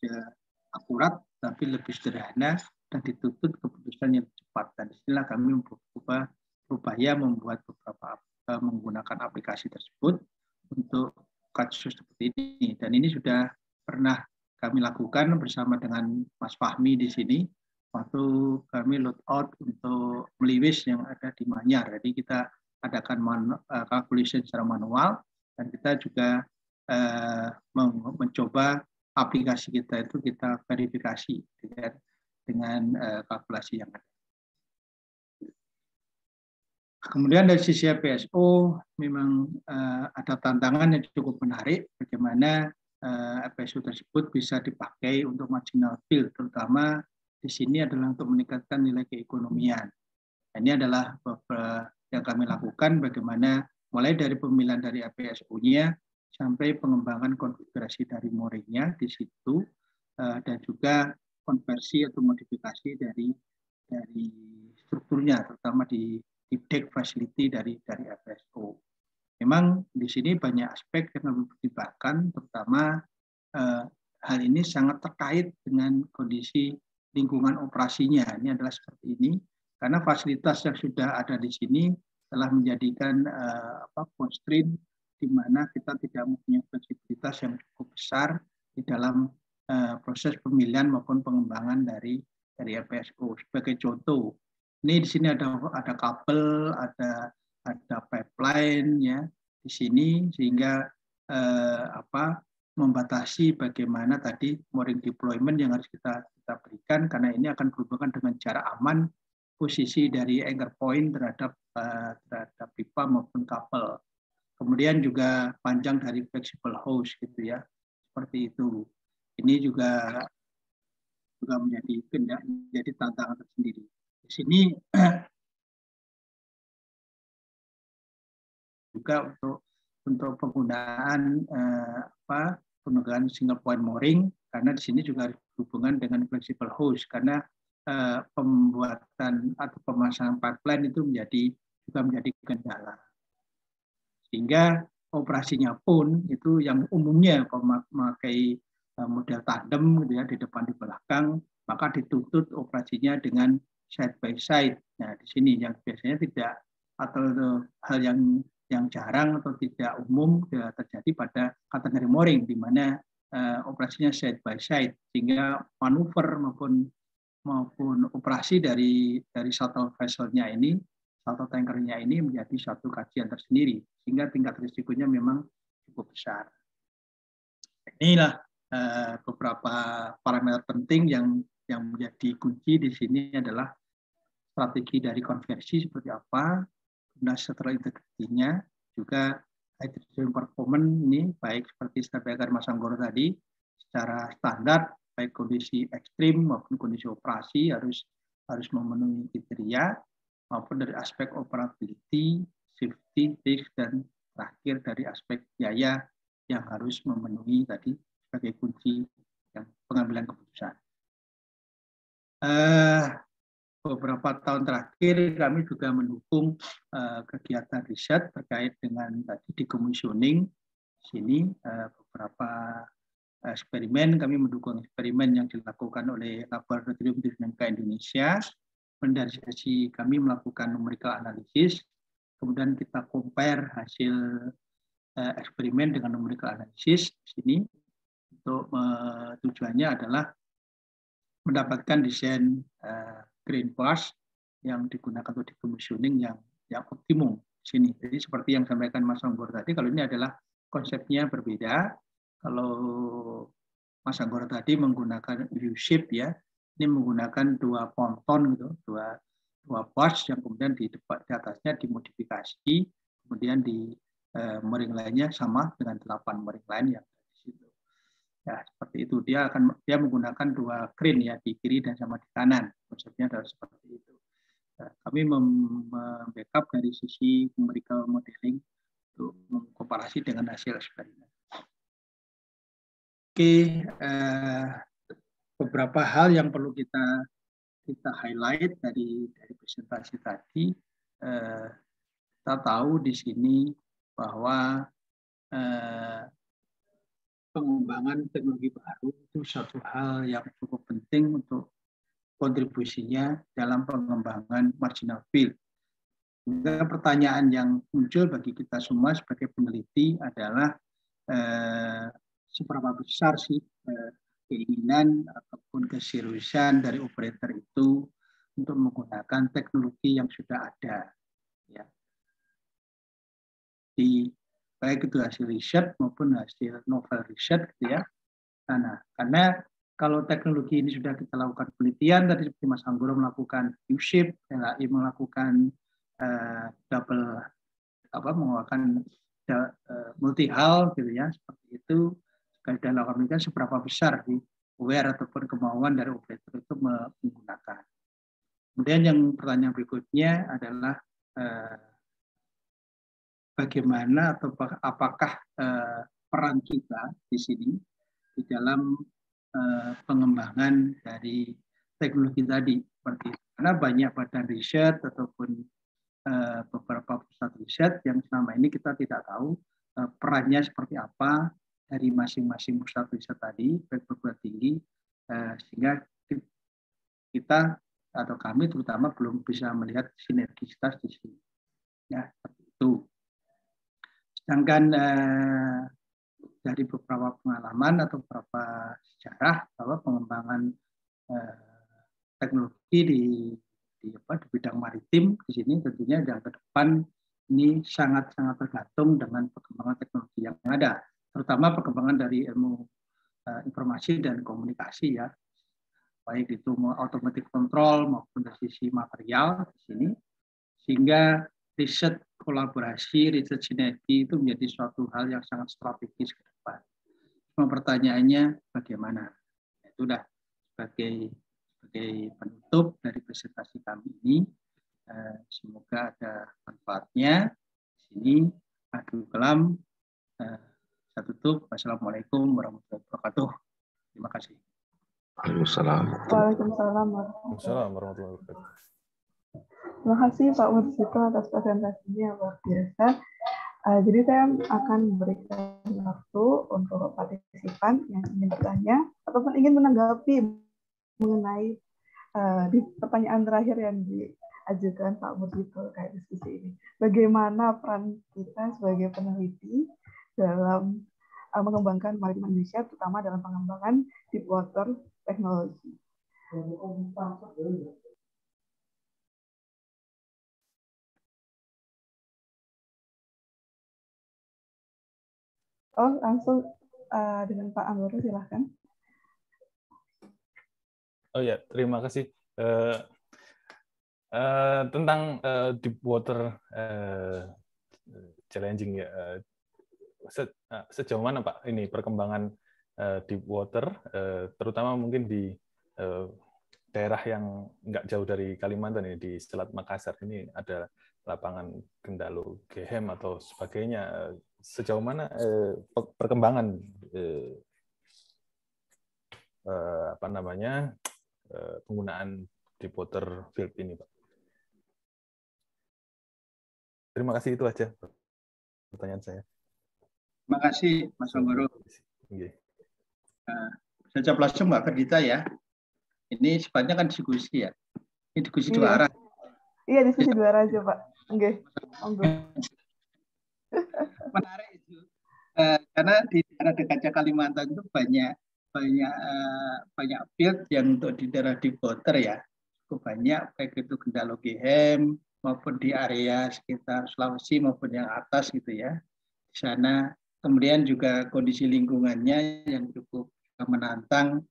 akurat tapi lebih sederhana dan dituntut keputusan yang cepat. Dan di sinilah kami berubah, berupaya membuat beberapa eh, menggunakan aplikasi tersebut untuk kasus seperti ini. Dan ini sudah pernah kami lakukan bersama dengan Mas Fahmi di sini waktu kami load out untuk meliwis yang ada di Manyar. Jadi kita adakan uh, calculation secara manual dan kita juga uh, mencoba aplikasi kita itu kita verifikasi dengan dengan uh, kalkulasi yang ada. Kemudian dari sisi PSO memang uh, ada tantangan yang cukup menarik bagaimana uh, PSO tersebut bisa dipakai untuk marginal field terutama di sini adalah untuk meningkatkan nilai keekonomian. Ini adalah yang kami lakukan bagaimana mulai dari pemilihan dari APSU-nya sampai pengembangan konfigurasi dari mooringnya di situ eh, dan juga konversi atau modifikasi dari dari strukturnya terutama di, di deck facility dari dari APSO. Memang di sini banyak aspek yang kami pertimbangkan terutama eh, hal ini sangat terkait dengan kondisi lingkungan operasinya. Ini adalah seperti ini karena fasilitas yang sudah ada di sini telah menjadikan uh, apa constraint di mana kita tidak mempunyai fleksibilitas yang cukup besar di dalam uh, proses pemilihan maupun pengembangan dari dari FPSO. Sebagai contoh, ini di sini ada ada kabel, ada ada pipeline ya di sini sehingga uh, apa membatasi bagaimana tadi mooring deployment yang harus kita kita berikan karena ini akan berhubungan dengan jarak aman posisi dari anchor point terhadap uh, terhadap pipa maupun kapal. Kemudian juga panjang dari flexible hose gitu ya. Seperti itu. Ini juga juga menjadi menjadi tantangan tersendiri. Sini. Juga untuk untuk penggunaan eh, apa pemegang single point mooring karena di sini juga hubungan dengan flexible host karena eh, pembuatan atau pemasangan pipeline itu menjadi juga menjadi kendala. Sehingga operasinya pun itu yang umumnya memakai eh, model tandem gitu ya di depan di belakang maka dituntut operasinya dengan side by side. Nah di sini yang biasanya tidak atau hal yang yang jarang atau tidak umum terjadi pada kategori mooring di mana uh, operasinya side by side sehingga manuver maupun maupun operasi dari dari shuttle vesselnya ini shuttle tankernya ini menjadi satu kajian tersendiri sehingga tingkat risikonya memang cukup besar. Inilah uh, beberapa parameter penting yang yang menjadi kunci di sini adalah strategi dari konversi seperti apa, Nah, setelah integritinya juga hydrogen performance ini baik seperti disampaikan Mas Anggoro tadi secara standar baik kondisi ekstrim maupun kondisi operasi harus harus memenuhi kriteria maupun dari aspek operability, safety, risk dan terakhir dari aspek biaya yang harus memenuhi tadi sebagai kunci yang pengambilan keputusan. Uh, beberapa tahun terakhir kami juga mendukung uh, kegiatan riset terkait dengan tadi decommissioning. Sini uh, beberapa eksperimen kami mendukung eksperimen yang dilakukan oleh Laboratorium Dinamika Indonesia. Dari sisi kami melakukan numerical analysis. Kemudian kita compare hasil uh, eksperimen dengan numerical analysis sini. Untuk uh, tujuannya adalah mendapatkan desain uh, green bus yang digunakan untuk decommissioning yang yang optimum sini. Jadi seperti yang sampaikan Mas Anggor tadi, kalau ini adalah konsepnya berbeda. Kalau Mas Anggor tadi menggunakan U-shape ya, ini menggunakan dua ponton gitu, dua dua bus yang kemudian di depan di atasnya dimodifikasi, kemudian di eh, mering lainnya sama dengan delapan mering lain yang. Ya, seperti itu. Dia akan dia menggunakan dua crane ya di kiri dan sama di kanan konsepnya adalah seperti itu. Nah, kami membackup dari sisi numerical modeling untuk mengkomparasi dengan hasil eksperimen. Oke, eh, beberapa hal yang perlu kita kita highlight dari dari presentasi tadi. Eh, kita tahu di sini bahwa eh, pengembangan teknologi baru itu satu hal yang cukup penting untuk kontribusinya dalam pengembangan marginal field. Dan pertanyaan yang muncul bagi kita semua sebagai peneliti adalah eh, seberapa besar sih eh, keinginan ataupun keseriusan dari operator itu untuk menggunakan teknologi yang sudah ada. Ya. Di baik itu hasil riset maupun hasil novel riset gitu ya. Nah, karena kalau teknologi ini sudah kita lakukan penelitian tadi seperti Mas Anggoro melakukan U-shape, LAI melakukan uh, double apa melakukan uh, multi hal gitu ya seperti itu sekali dalam penelitian seberapa besar di aware ataupun kemauan dari operator itu menggunakan. Kemudian yang pertanyaan berikutnya adalah uh, bagaimana atau apakah uh, peran kita di sini di dalam Eh, pengembangan dari teknologi tadi seperti. Karena banyak badan riset ataupun uh, beberapa pusat riset yang selama ini kita tidak tahu perannya seperti apa dari masing-masing pusat riset tadi, baik perguruan tinggi, sehingga kita atau kami terutama belum bisa melihat sinergisitas di sini. Ya, seperti itu. Sedangkan uh, dari beberapa pengalaman atau beberapa sejarah bahwa pengembangan eh, teknologi di di apa di bidang maritim di sini tentunya yang ke depan ini sangat-sangat tergantung dengan perkembangan teknologi yang ada, terutama perkembangan dari ilmu eh, informasi dan komunikasi ya, baik itu automatic control maupun dari sisi material di sini, sehingga riset kolaborasi, riset sinergi itu menjadi suatu hal yang sangat strategis ke depan. Cuma pertanyaannya bagaimana? Ya, itu sudah sebagai sebagai penutup dari presentasi kami ini. Eh, semoga ada manfaatnya. Di sini adu kelam. Eh, saya tutup. Wassalamualaikum warahmatullahi wabarakatuh. Terima kasih. Waalaikumsalam. Waalaikumsalam warahmatullahi wabarakatuh. Terima kasih Pak Mursito atas presentasinya luar biasa. Uh, jadi saya akan memberikan waktu untuk partisipan yang ingin bertanya ataupun ingin menanggapi mengenai uh, di pertanyaan terakhir yang diajukan Pak Mursito kayak diskusi ini. Bagaimana peran kita sebagai peneliti dalam uh, mengembangkan maritim Indonesia, terutama dalam pengembangan deep water technology. Oh, langsung uh, dengan Pak Anggoro, silahkan. Oh ya, terima kasih. Uh, uh, tentang uh, deep water uh, challenging ya, se uh, sejauh mana Pak ini perkembangan uh, deep water, uh, terutama mungkin di uh, daerah yang nggak jauh dari Kalimantan ini di Selat Makassar ini ada lapangan Kendalo Gehem atau sebagainya sejauh mana eh, perkembangan eh, eh, apa namanya eh, penggunaan deepwater field ini, Pak. Terima kasih itu aja pertanyaan saya. Terima kasih, Mas Anggoro. Okay. Nah, saya jawab langsung Mbak Ferdita ya. Ini sifatnya kan diskusi ya. Ini diskusi iya. dua arah. Iya, diskusi dua arah aja, Pak. Oke. Okay. menarik itu. Uh, karena di daerah dekatnya Kalimantan itu banyak banyak uh, banyak field yang untuk di daerah di Boter ya. Cukup banyak baik itu Gendalo Gehem maupun di area sekitar Sulawesi maupun yang atas gitu ya. Di sana kemudian juga kondisi lingkungannya yang cukup menantang.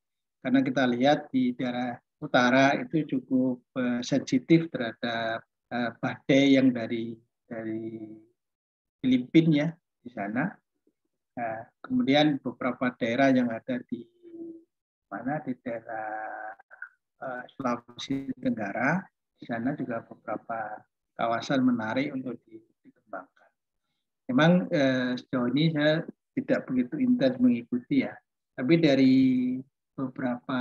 Karena kita lihat di daerah utara itu cukup uh, sensitif terhadap uh, badai yang dari dari Filipina ya di sana. Nah, kemudian beberapa daerah yang ada di mana di daerah uh, Sulawesi Tenggara, di sana juga beberapa kawasan menarik untuk dikembangkan. Memang eh, sejauh ini saya tidak begitu intens mengikuti ya, tapi dari beberapa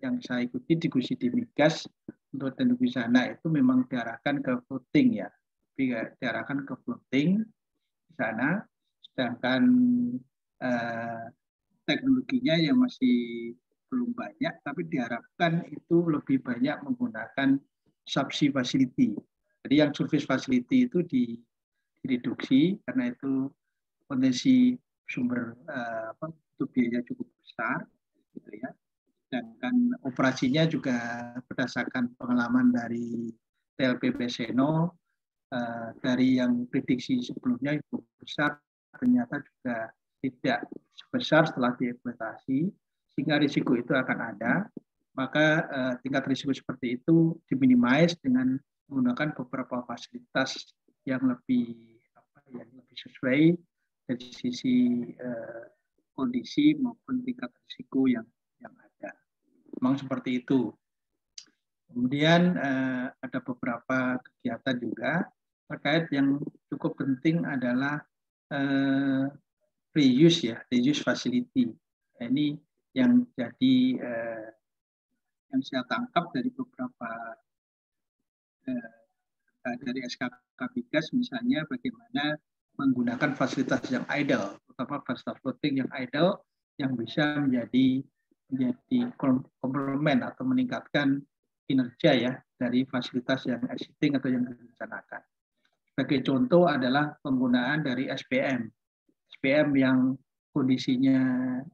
yang saya ikuti di Gusi di Migas untuk teknologi sana itu memang diarahkan ke floating ya, diarahkan ke floating di sana, sedangkan eh, teknologinya yang masih belum banyak, tapi diharapkan itu lebih banyak menggunakan subsea facility. Jadi yang surface facility itu di, direduksi karena itu potensi sumber eh, biaya cukup besar, gitu ya. Sedangkan operasinya juga berdasarkan pengalaman dari TLP Seno uh, dari yang prediksi sebelumnya itu besar ternyata juga tidak sebesar setelah dieksploitasi sehingga risiko itu akan ada maka uh, tingkat risiko seperti itu diminimais dengan menggunakan beberapa fasilitas yang lebih apa yang lebih sesuai dari sisi uh, kondisi maupun tingkat risiko yang yang ada. Memang seperti itu. Kemudian uh, ada beberapa kegiatan juga terkait yang cukup penting adalah uh, reuse ya, reuse facility. Nah, ini yang jadi uh, yang saya tangkap dari beberapa uh, dari SKK Bigas misalnya bagaimana menggunakan fasilitas yang idle, terutama fasilitas floating yang idle yang bisa menjadi menjadi komplement atau meningkatkan kinerja ya dari fasilitas yang existing atau yang direncanakan. Sebagai contoh adalah penggunaan dari SPM. SPM yang kondisinya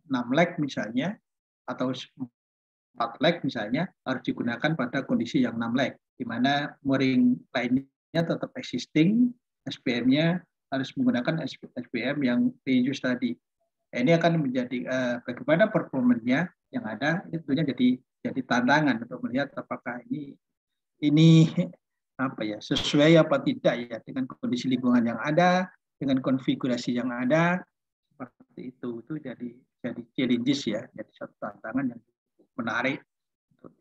6 leg misalnya, atau 4 leg misalnya, harus digunakan pada kondisi yang 6 leg, di mana mooring lainnya tetap existing, SPM-nya harus menggunakan SPM yang reuse tadi. Nah, ini akan menjadi uh, bagaimana performanya yang ada, itu tentunya jadi jadi tantangan untuk melihat apakah ini ini apa ya sesuai apa tidak ya dengan kondisi lingkungan yang ada dengan konfigurasi yang ada seperti itu itu jadi jadi challenges ya jadi satu tantangan yang menarik untuk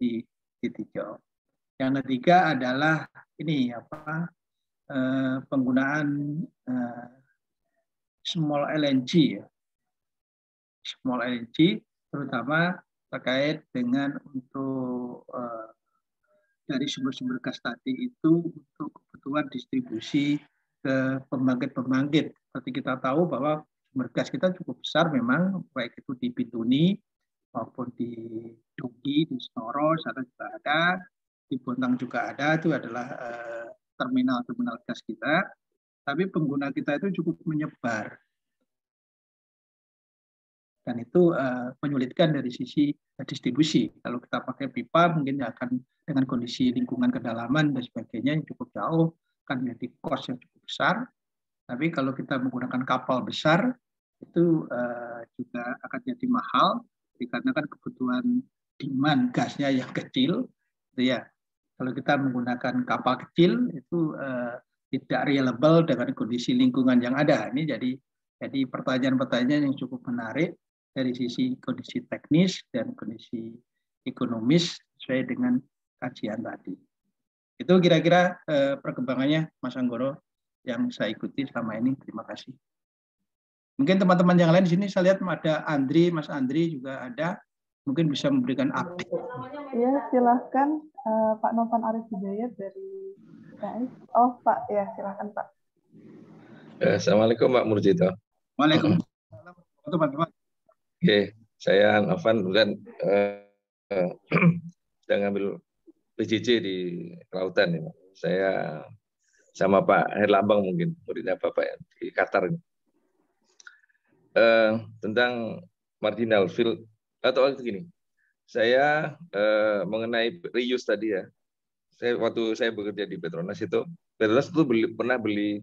ditinjau. Yang ketiga adalah ini apa eh, penggunaan eh, small LNG ya. Small LNG terutama terkait dengan untuk eh, dari sumber-sumber gas tadi itu untuk kebutuhan distribusi ke pembangkit-pembangkit. Seperti kita tahu bahwa sumber gas kita cukup besar memang, baik itu di Bituni maupun di Dugi, di Snoro, sana juga ada, di Bontang juga ada itu adalah uh, terminal terminal gas kita. Tapi pengguna kita itu cukup menyebar dan itu uh, menyulitkan dari sisi distribusi. Kalau kita pakai pipa mungkin akan dengan kondisi lingkungan kedalaman dan sebagainya yang cukup jauh kan menjadi cost yang cukup besar. Tapi kalau kita menggunakan kapal besar itu uh, juga akan jadi mahal dikarenakan kebutuhan demand gasnya yang kecil gitu ya. Kalau kita menggunakan kapal kecil itu uh, tidak reliable dengan kondisi lingkungan yang ada. Ini jadi jadi pertanyaan-pertanyaan yang cukup menarik dari sisi kondisi teknis dan kondisi ekonomis sesuai dengan kajian tadi. Itu kira-kira uh, perkembangannya Mas Anggoro yang saya ikuti selama ini. Terima kasih. Mungkin teman-teman yang lain di sini saya lihat ada Andri, Mas Andri juga ada mungkin bisa memberikan update. Ya, silahkan uh, Pak Novan Arif Hidayat dari PAS. Oh, Pak, ya silahkan Pak. Eh, Assalamualaikum Pak Murjito. Waalaikumsalam. Teman-teman. Oke, saya Novan uh, uh, sedang ngambil PJJ di kelautan ya. Saya sama Pak Herlambang mungkin muridnya Bapak ya, di Qatar. Uh, tentang marginal field atau itu gini, saya eh, mengenai reuse tadi ya, saya waktu saya bekerja di Petronas itu, Petronas itu beli, pernah beli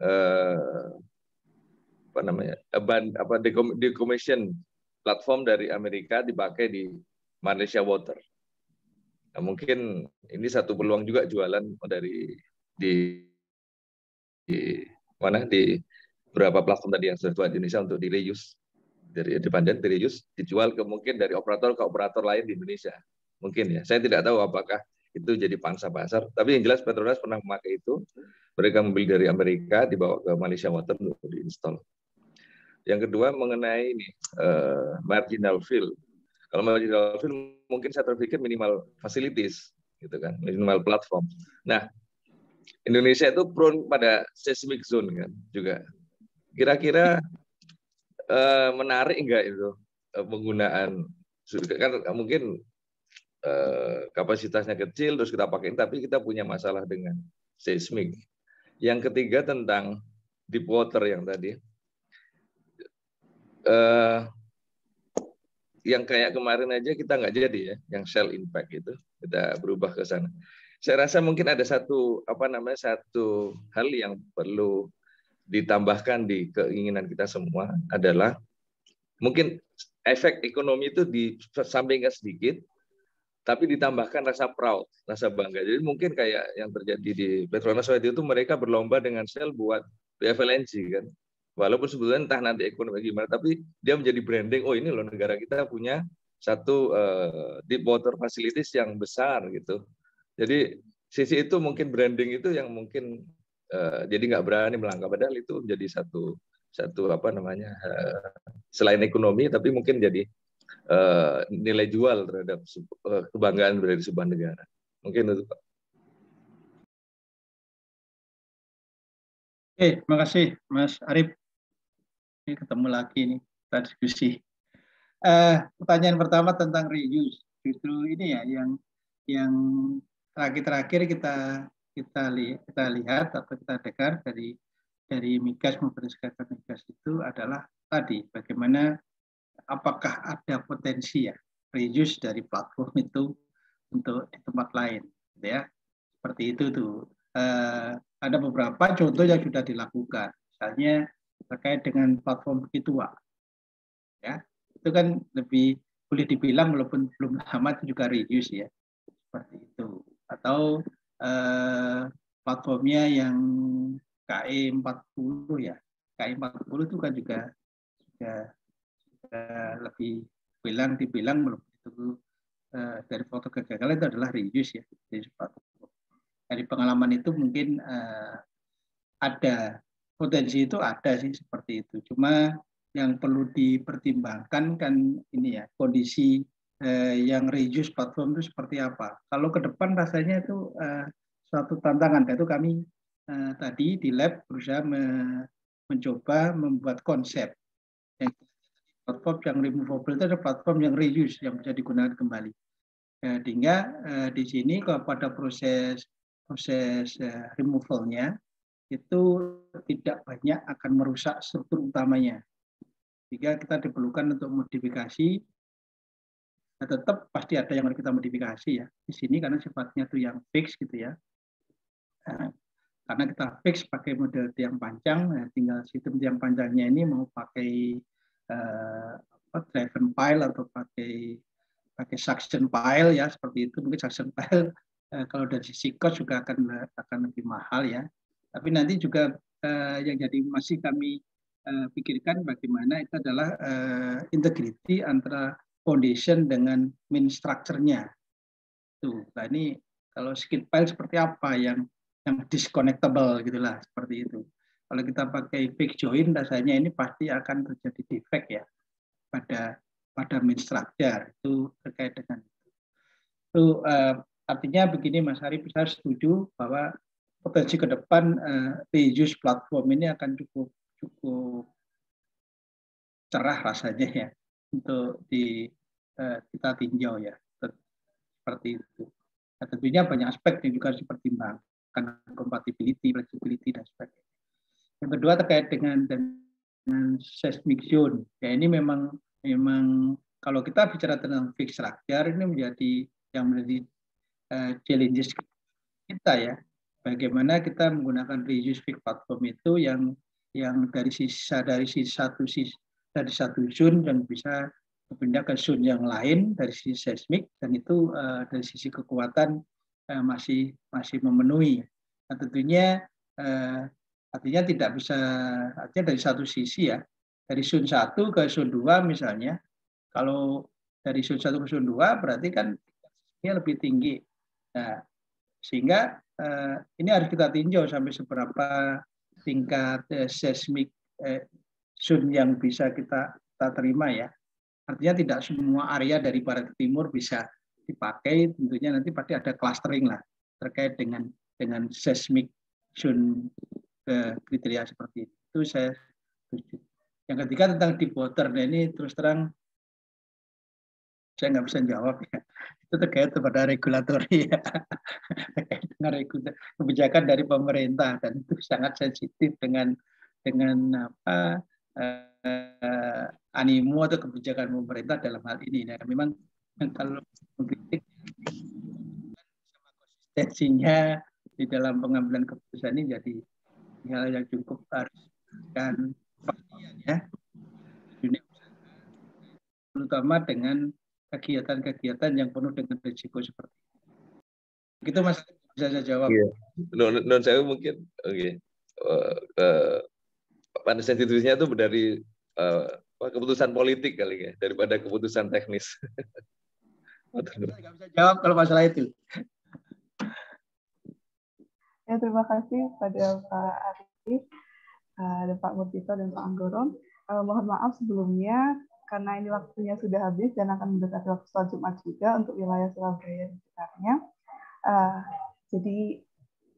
eh, apa namanya, ban, apa decommission platform dari Amerika dipakai di Malaysia Water. Nah, mungkin ini satu peluang juga jualan dari di, di mana di beberapa platform tadi yang sudah buat Indonesia untuk di reuse dari independen dari use dijual ke mungkin dari operator ke operator lain di Indonesia. Mungkin ya. Saya tidak tahu apakah itu jadi pangsa pasar. Tapi yang jelas Petronas pernah memakai itu. Mereka membeli dari Amerika, dibawa ke Malaysia Water untuk diinstal. Yang kedua mengenai ini uh, marginal field. Kalau marginal field mungkin saya terpikir minimal facilities, gitu kan, minimal platform. Nah, Indonesia itu prone pada seismic zone kan juga. Kira-kira uh, menarik enggak itu uh, penggunaan kan mungkin uh, kapasitasnya kecil terus kita pakai tapi kita punya masalah dengan seismik. Yang ketiga tentang deep water yang tadi uh, yang kayak kemarin aja kita nggak jadi ya, yang shell impact itu kita berubah ke sana. Saya rasa mungkin ada satu apa namanya satu hal yang perlu ditambahkan di keinginan kita semua adalah mungkin efek ekonomi itu disampingkan sedikit, tapi ditambahkan rasa proud, rasa bangga. Jadi mungkin kayak yang terjadi di Petronas waktu itu mereka berlomba dengan Shell buat PFLNG kan. Walaupun sebetulnya entah nanti ekonomi gimana, tapi dia menjadi branding. Oh ini loh negara kita punya satu uh, deep water facilities yang besar gitu. Jadi sisi itu mungkin branding itu yang mungkin Eh, jadi nggak berani melangkah padahal itu menjadi satu satu apa namanya uh, selain ekonomi tapi mungkin jadi uh, nilai jual terhadap uh, kebanggaan dari sebuah negara mungkin itu pak. Oke, terima kasih Mas Arif. Ketemu lagi nih kita diskusi. Uh, pertanyaan pertama tentang reuse. Justru ini ya yang yang terakhir-terakhir kita kita lihat, kita lihat atau kita dengar dari dari migas maupun sektor migas itu adalah tadi bagaimana apakah ada potensi ya reuse dari platform itu untuk di tempat lain gitu ya seperti itu tuh uh, ada beberapa contoh yang sudah dilakukan misalnya terkait dengan platform tua ya itu kan lebih boleh dibilang walaupun belum lama itu juga reuse ya seperti itu. Atau eh, platformnya yang KE 40 ya. KE 40 itu kan juga juga, juga lebih bilang dibilang belum itu uh, dari foto kegagalan itu adalah reuse ya dari pengalaman itu mungkin uh, ada potensi itu ada sih seperti itu. Cuma yang perlu dipertimbangkan kan ini ya kondisi uh, yang reuse platform itu seperti apa. Kalau ke depan rasanya itu uh, suatu tantangan. Itu kami uh, tadi di lab berusaha me mencoba membuat konsep. Yang platform yang removable itu adalah platform yang reuse yang bisa digunakan kembali. Ya, sehingga eh, di sini pada proses proses eh, removalnya itu tidak banyak akan merusak struktur utamanya. Jika kita diperlukan untuk modifikasi, nah tetap pasti ada yang harus kita modifikasi ya di sini karena sifatnya itu yang fix gitu ya. Nah, karena kita fix pakai model tiang panjang, nah tinggal sistem tiang panjangnya ini mau pakai uh, driven pile atau pakai pakai suction pile ya seperti itu mungkin suction pile eh, kalau dari sisi cost juga akan akan lebih mahal ya tapi nanti juga eh, yang jadi masih kami eh, pikirkan bagaimana itu adalah eh, integrity antara foundation dengan main structure-nya tuh nah ini kalau skid pile seperti apa yang yang disconnectable gitulah seperti itu kalau kita pakai fixed joint rasanya ini pasti akan terjadi defect ya pada pada main structure itu terkait dengan itu. itu uh, artinya begini Mas Ari saya setuju bahwa potensi ke depan uh, reuse platform ini akan cukup cukup cerah rasanya ya untuk di uh, kita tinjau ya seperti itu. Nah, tentunya banyak aspek yang juga harus dipertimbangkan compatibility, flexibility dan sebagainya. Yang kedua terkait dengan dengan seismic zone. Ya ini memang memang kalau kita bicara tentang fixed structure ini menjadi yang menjadi uh, challenges kita ya. Bagaimana kita menggunakan reuse fixed platform itu yang yang dari sisa dari sisi satu sisi dari satu zone yang bisa berpindah ke zone yang lain dari sisi seismik dan itu uh, dari sisi kekuatan uh, masih masih memenuhi. Nah, tentunya uh, artinya tidak bisa artinya dari satu sisi ya dari Sun 1 ke Sun 2 misalnya, kalau dari Sun 1 ke Sun 2 berarti kan ini lebih tinggi. Nah, sehingga eh, ini harus kita tinjau sampai seberapa tingkat eh, seismik eh, Sun yang bisa kita, kita terima ya. Artinya tidak semua area dari barat ke timur bisa dipakai, tentunya nanti pasti ada clustering lah terkait dengan dengan seismik Sun eh, kriteria seperti itu. Itu saya setuju. Yang ketiga tentang deep. Nah ini terus terang saya nggak bisa jawab ya. Itu terkait kepada regulatori ya. terkait dengan kebijakan dari pemerintah dan itu sangat sensitif dengan dengan apa eh, animo atau kebijakan pemerintah dalam hal ini. Nah, memang kalau mengkritik konsistensinya di dalam pengambilan keputusan ini jadi hal yang cukup harus dan ya dunia terutama dengan kegiatan-kegiatan yang penuh dengan risiko seperti itu. Gitu Mas bisa saya jawab. Iya. Non, non saya mungkin oke. Okay. Uh, uh, pada sensitifnya itu dari uh, keputusan politik kali ya daripada keputusan teknis. Nggak bisa jawab kalau masalah itu. Ya terima kasih pada Pak Arif. Eh, Pak Murtito dan Pak Anggoro. Uh, mohon maaf sebelumnya karena ini waktunya sudah habis dan akan mendekati waktu sholat Jumat juga untuk wilayah Surabaya dan sekitarnya. Uh, jadi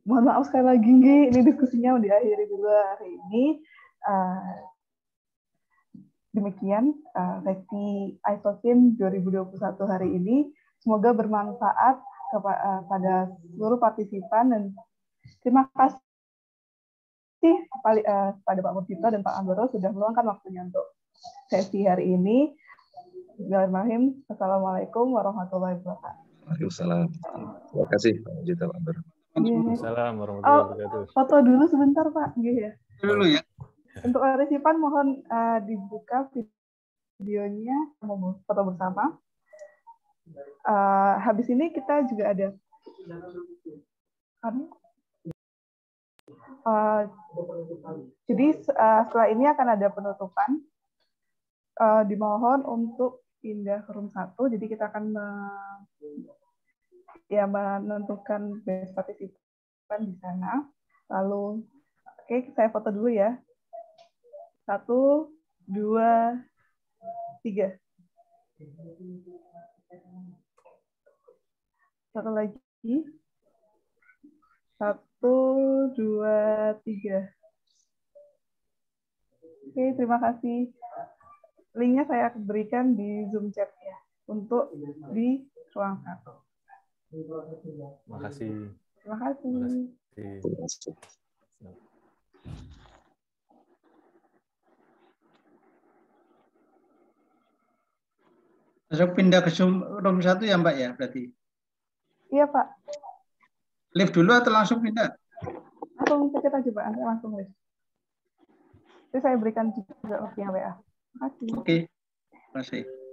mohon maaf sekali lagi ini diskusinya diakhiri dulu hari ini. Uh, demikian uh, sesi ISOSIN 2021 hari ini. Semoga bermanfaat kepada seluruh partisipan dan terima kasih kasih uh, pada Pak Murtito dan Pak Anggoro sudah meluangkan waktunya untuk sesi hari ini. Bismillahirrahmanirrahim. Assalamualaikum warahmatullahi wabarakatuh. Waalaikumsalam. Terima kasih Pak Murtito Pak. Waalaikumsalam warahmatullahi oh, wabarakatuh. Oh, foto dulu sebentar Pak. Gih ya. Dulu ya. Untuk resipan mohon uh, dibuka videonya, foto bersama. Uh, habis ini kita juga ada kami Uh, jadi uh, setelah ini akan ada penutupan. Uh, dimohon untuk pindah ke room satu, jadi kita akan ya menentukan best participan di sana. Lalu, oke, okay, saya foto dulu ya. Satu, dua, tiga. Satu lagi. Satu, dua, tiga. Oke, terima kasih. Linknya saya berikan di Zoom chat ya untuk di ruang satu. Terima kasih. Terima kasih. Terima kasih. Masuk pindah ke Zoom room satu ya Mbak ya berarti? Iya Pak. Live dulu atau langsung pindah? Langsung aja Pak, langsung live. Jadi saya berikan juga link WA. Terima kasih. Oke, terima kasih.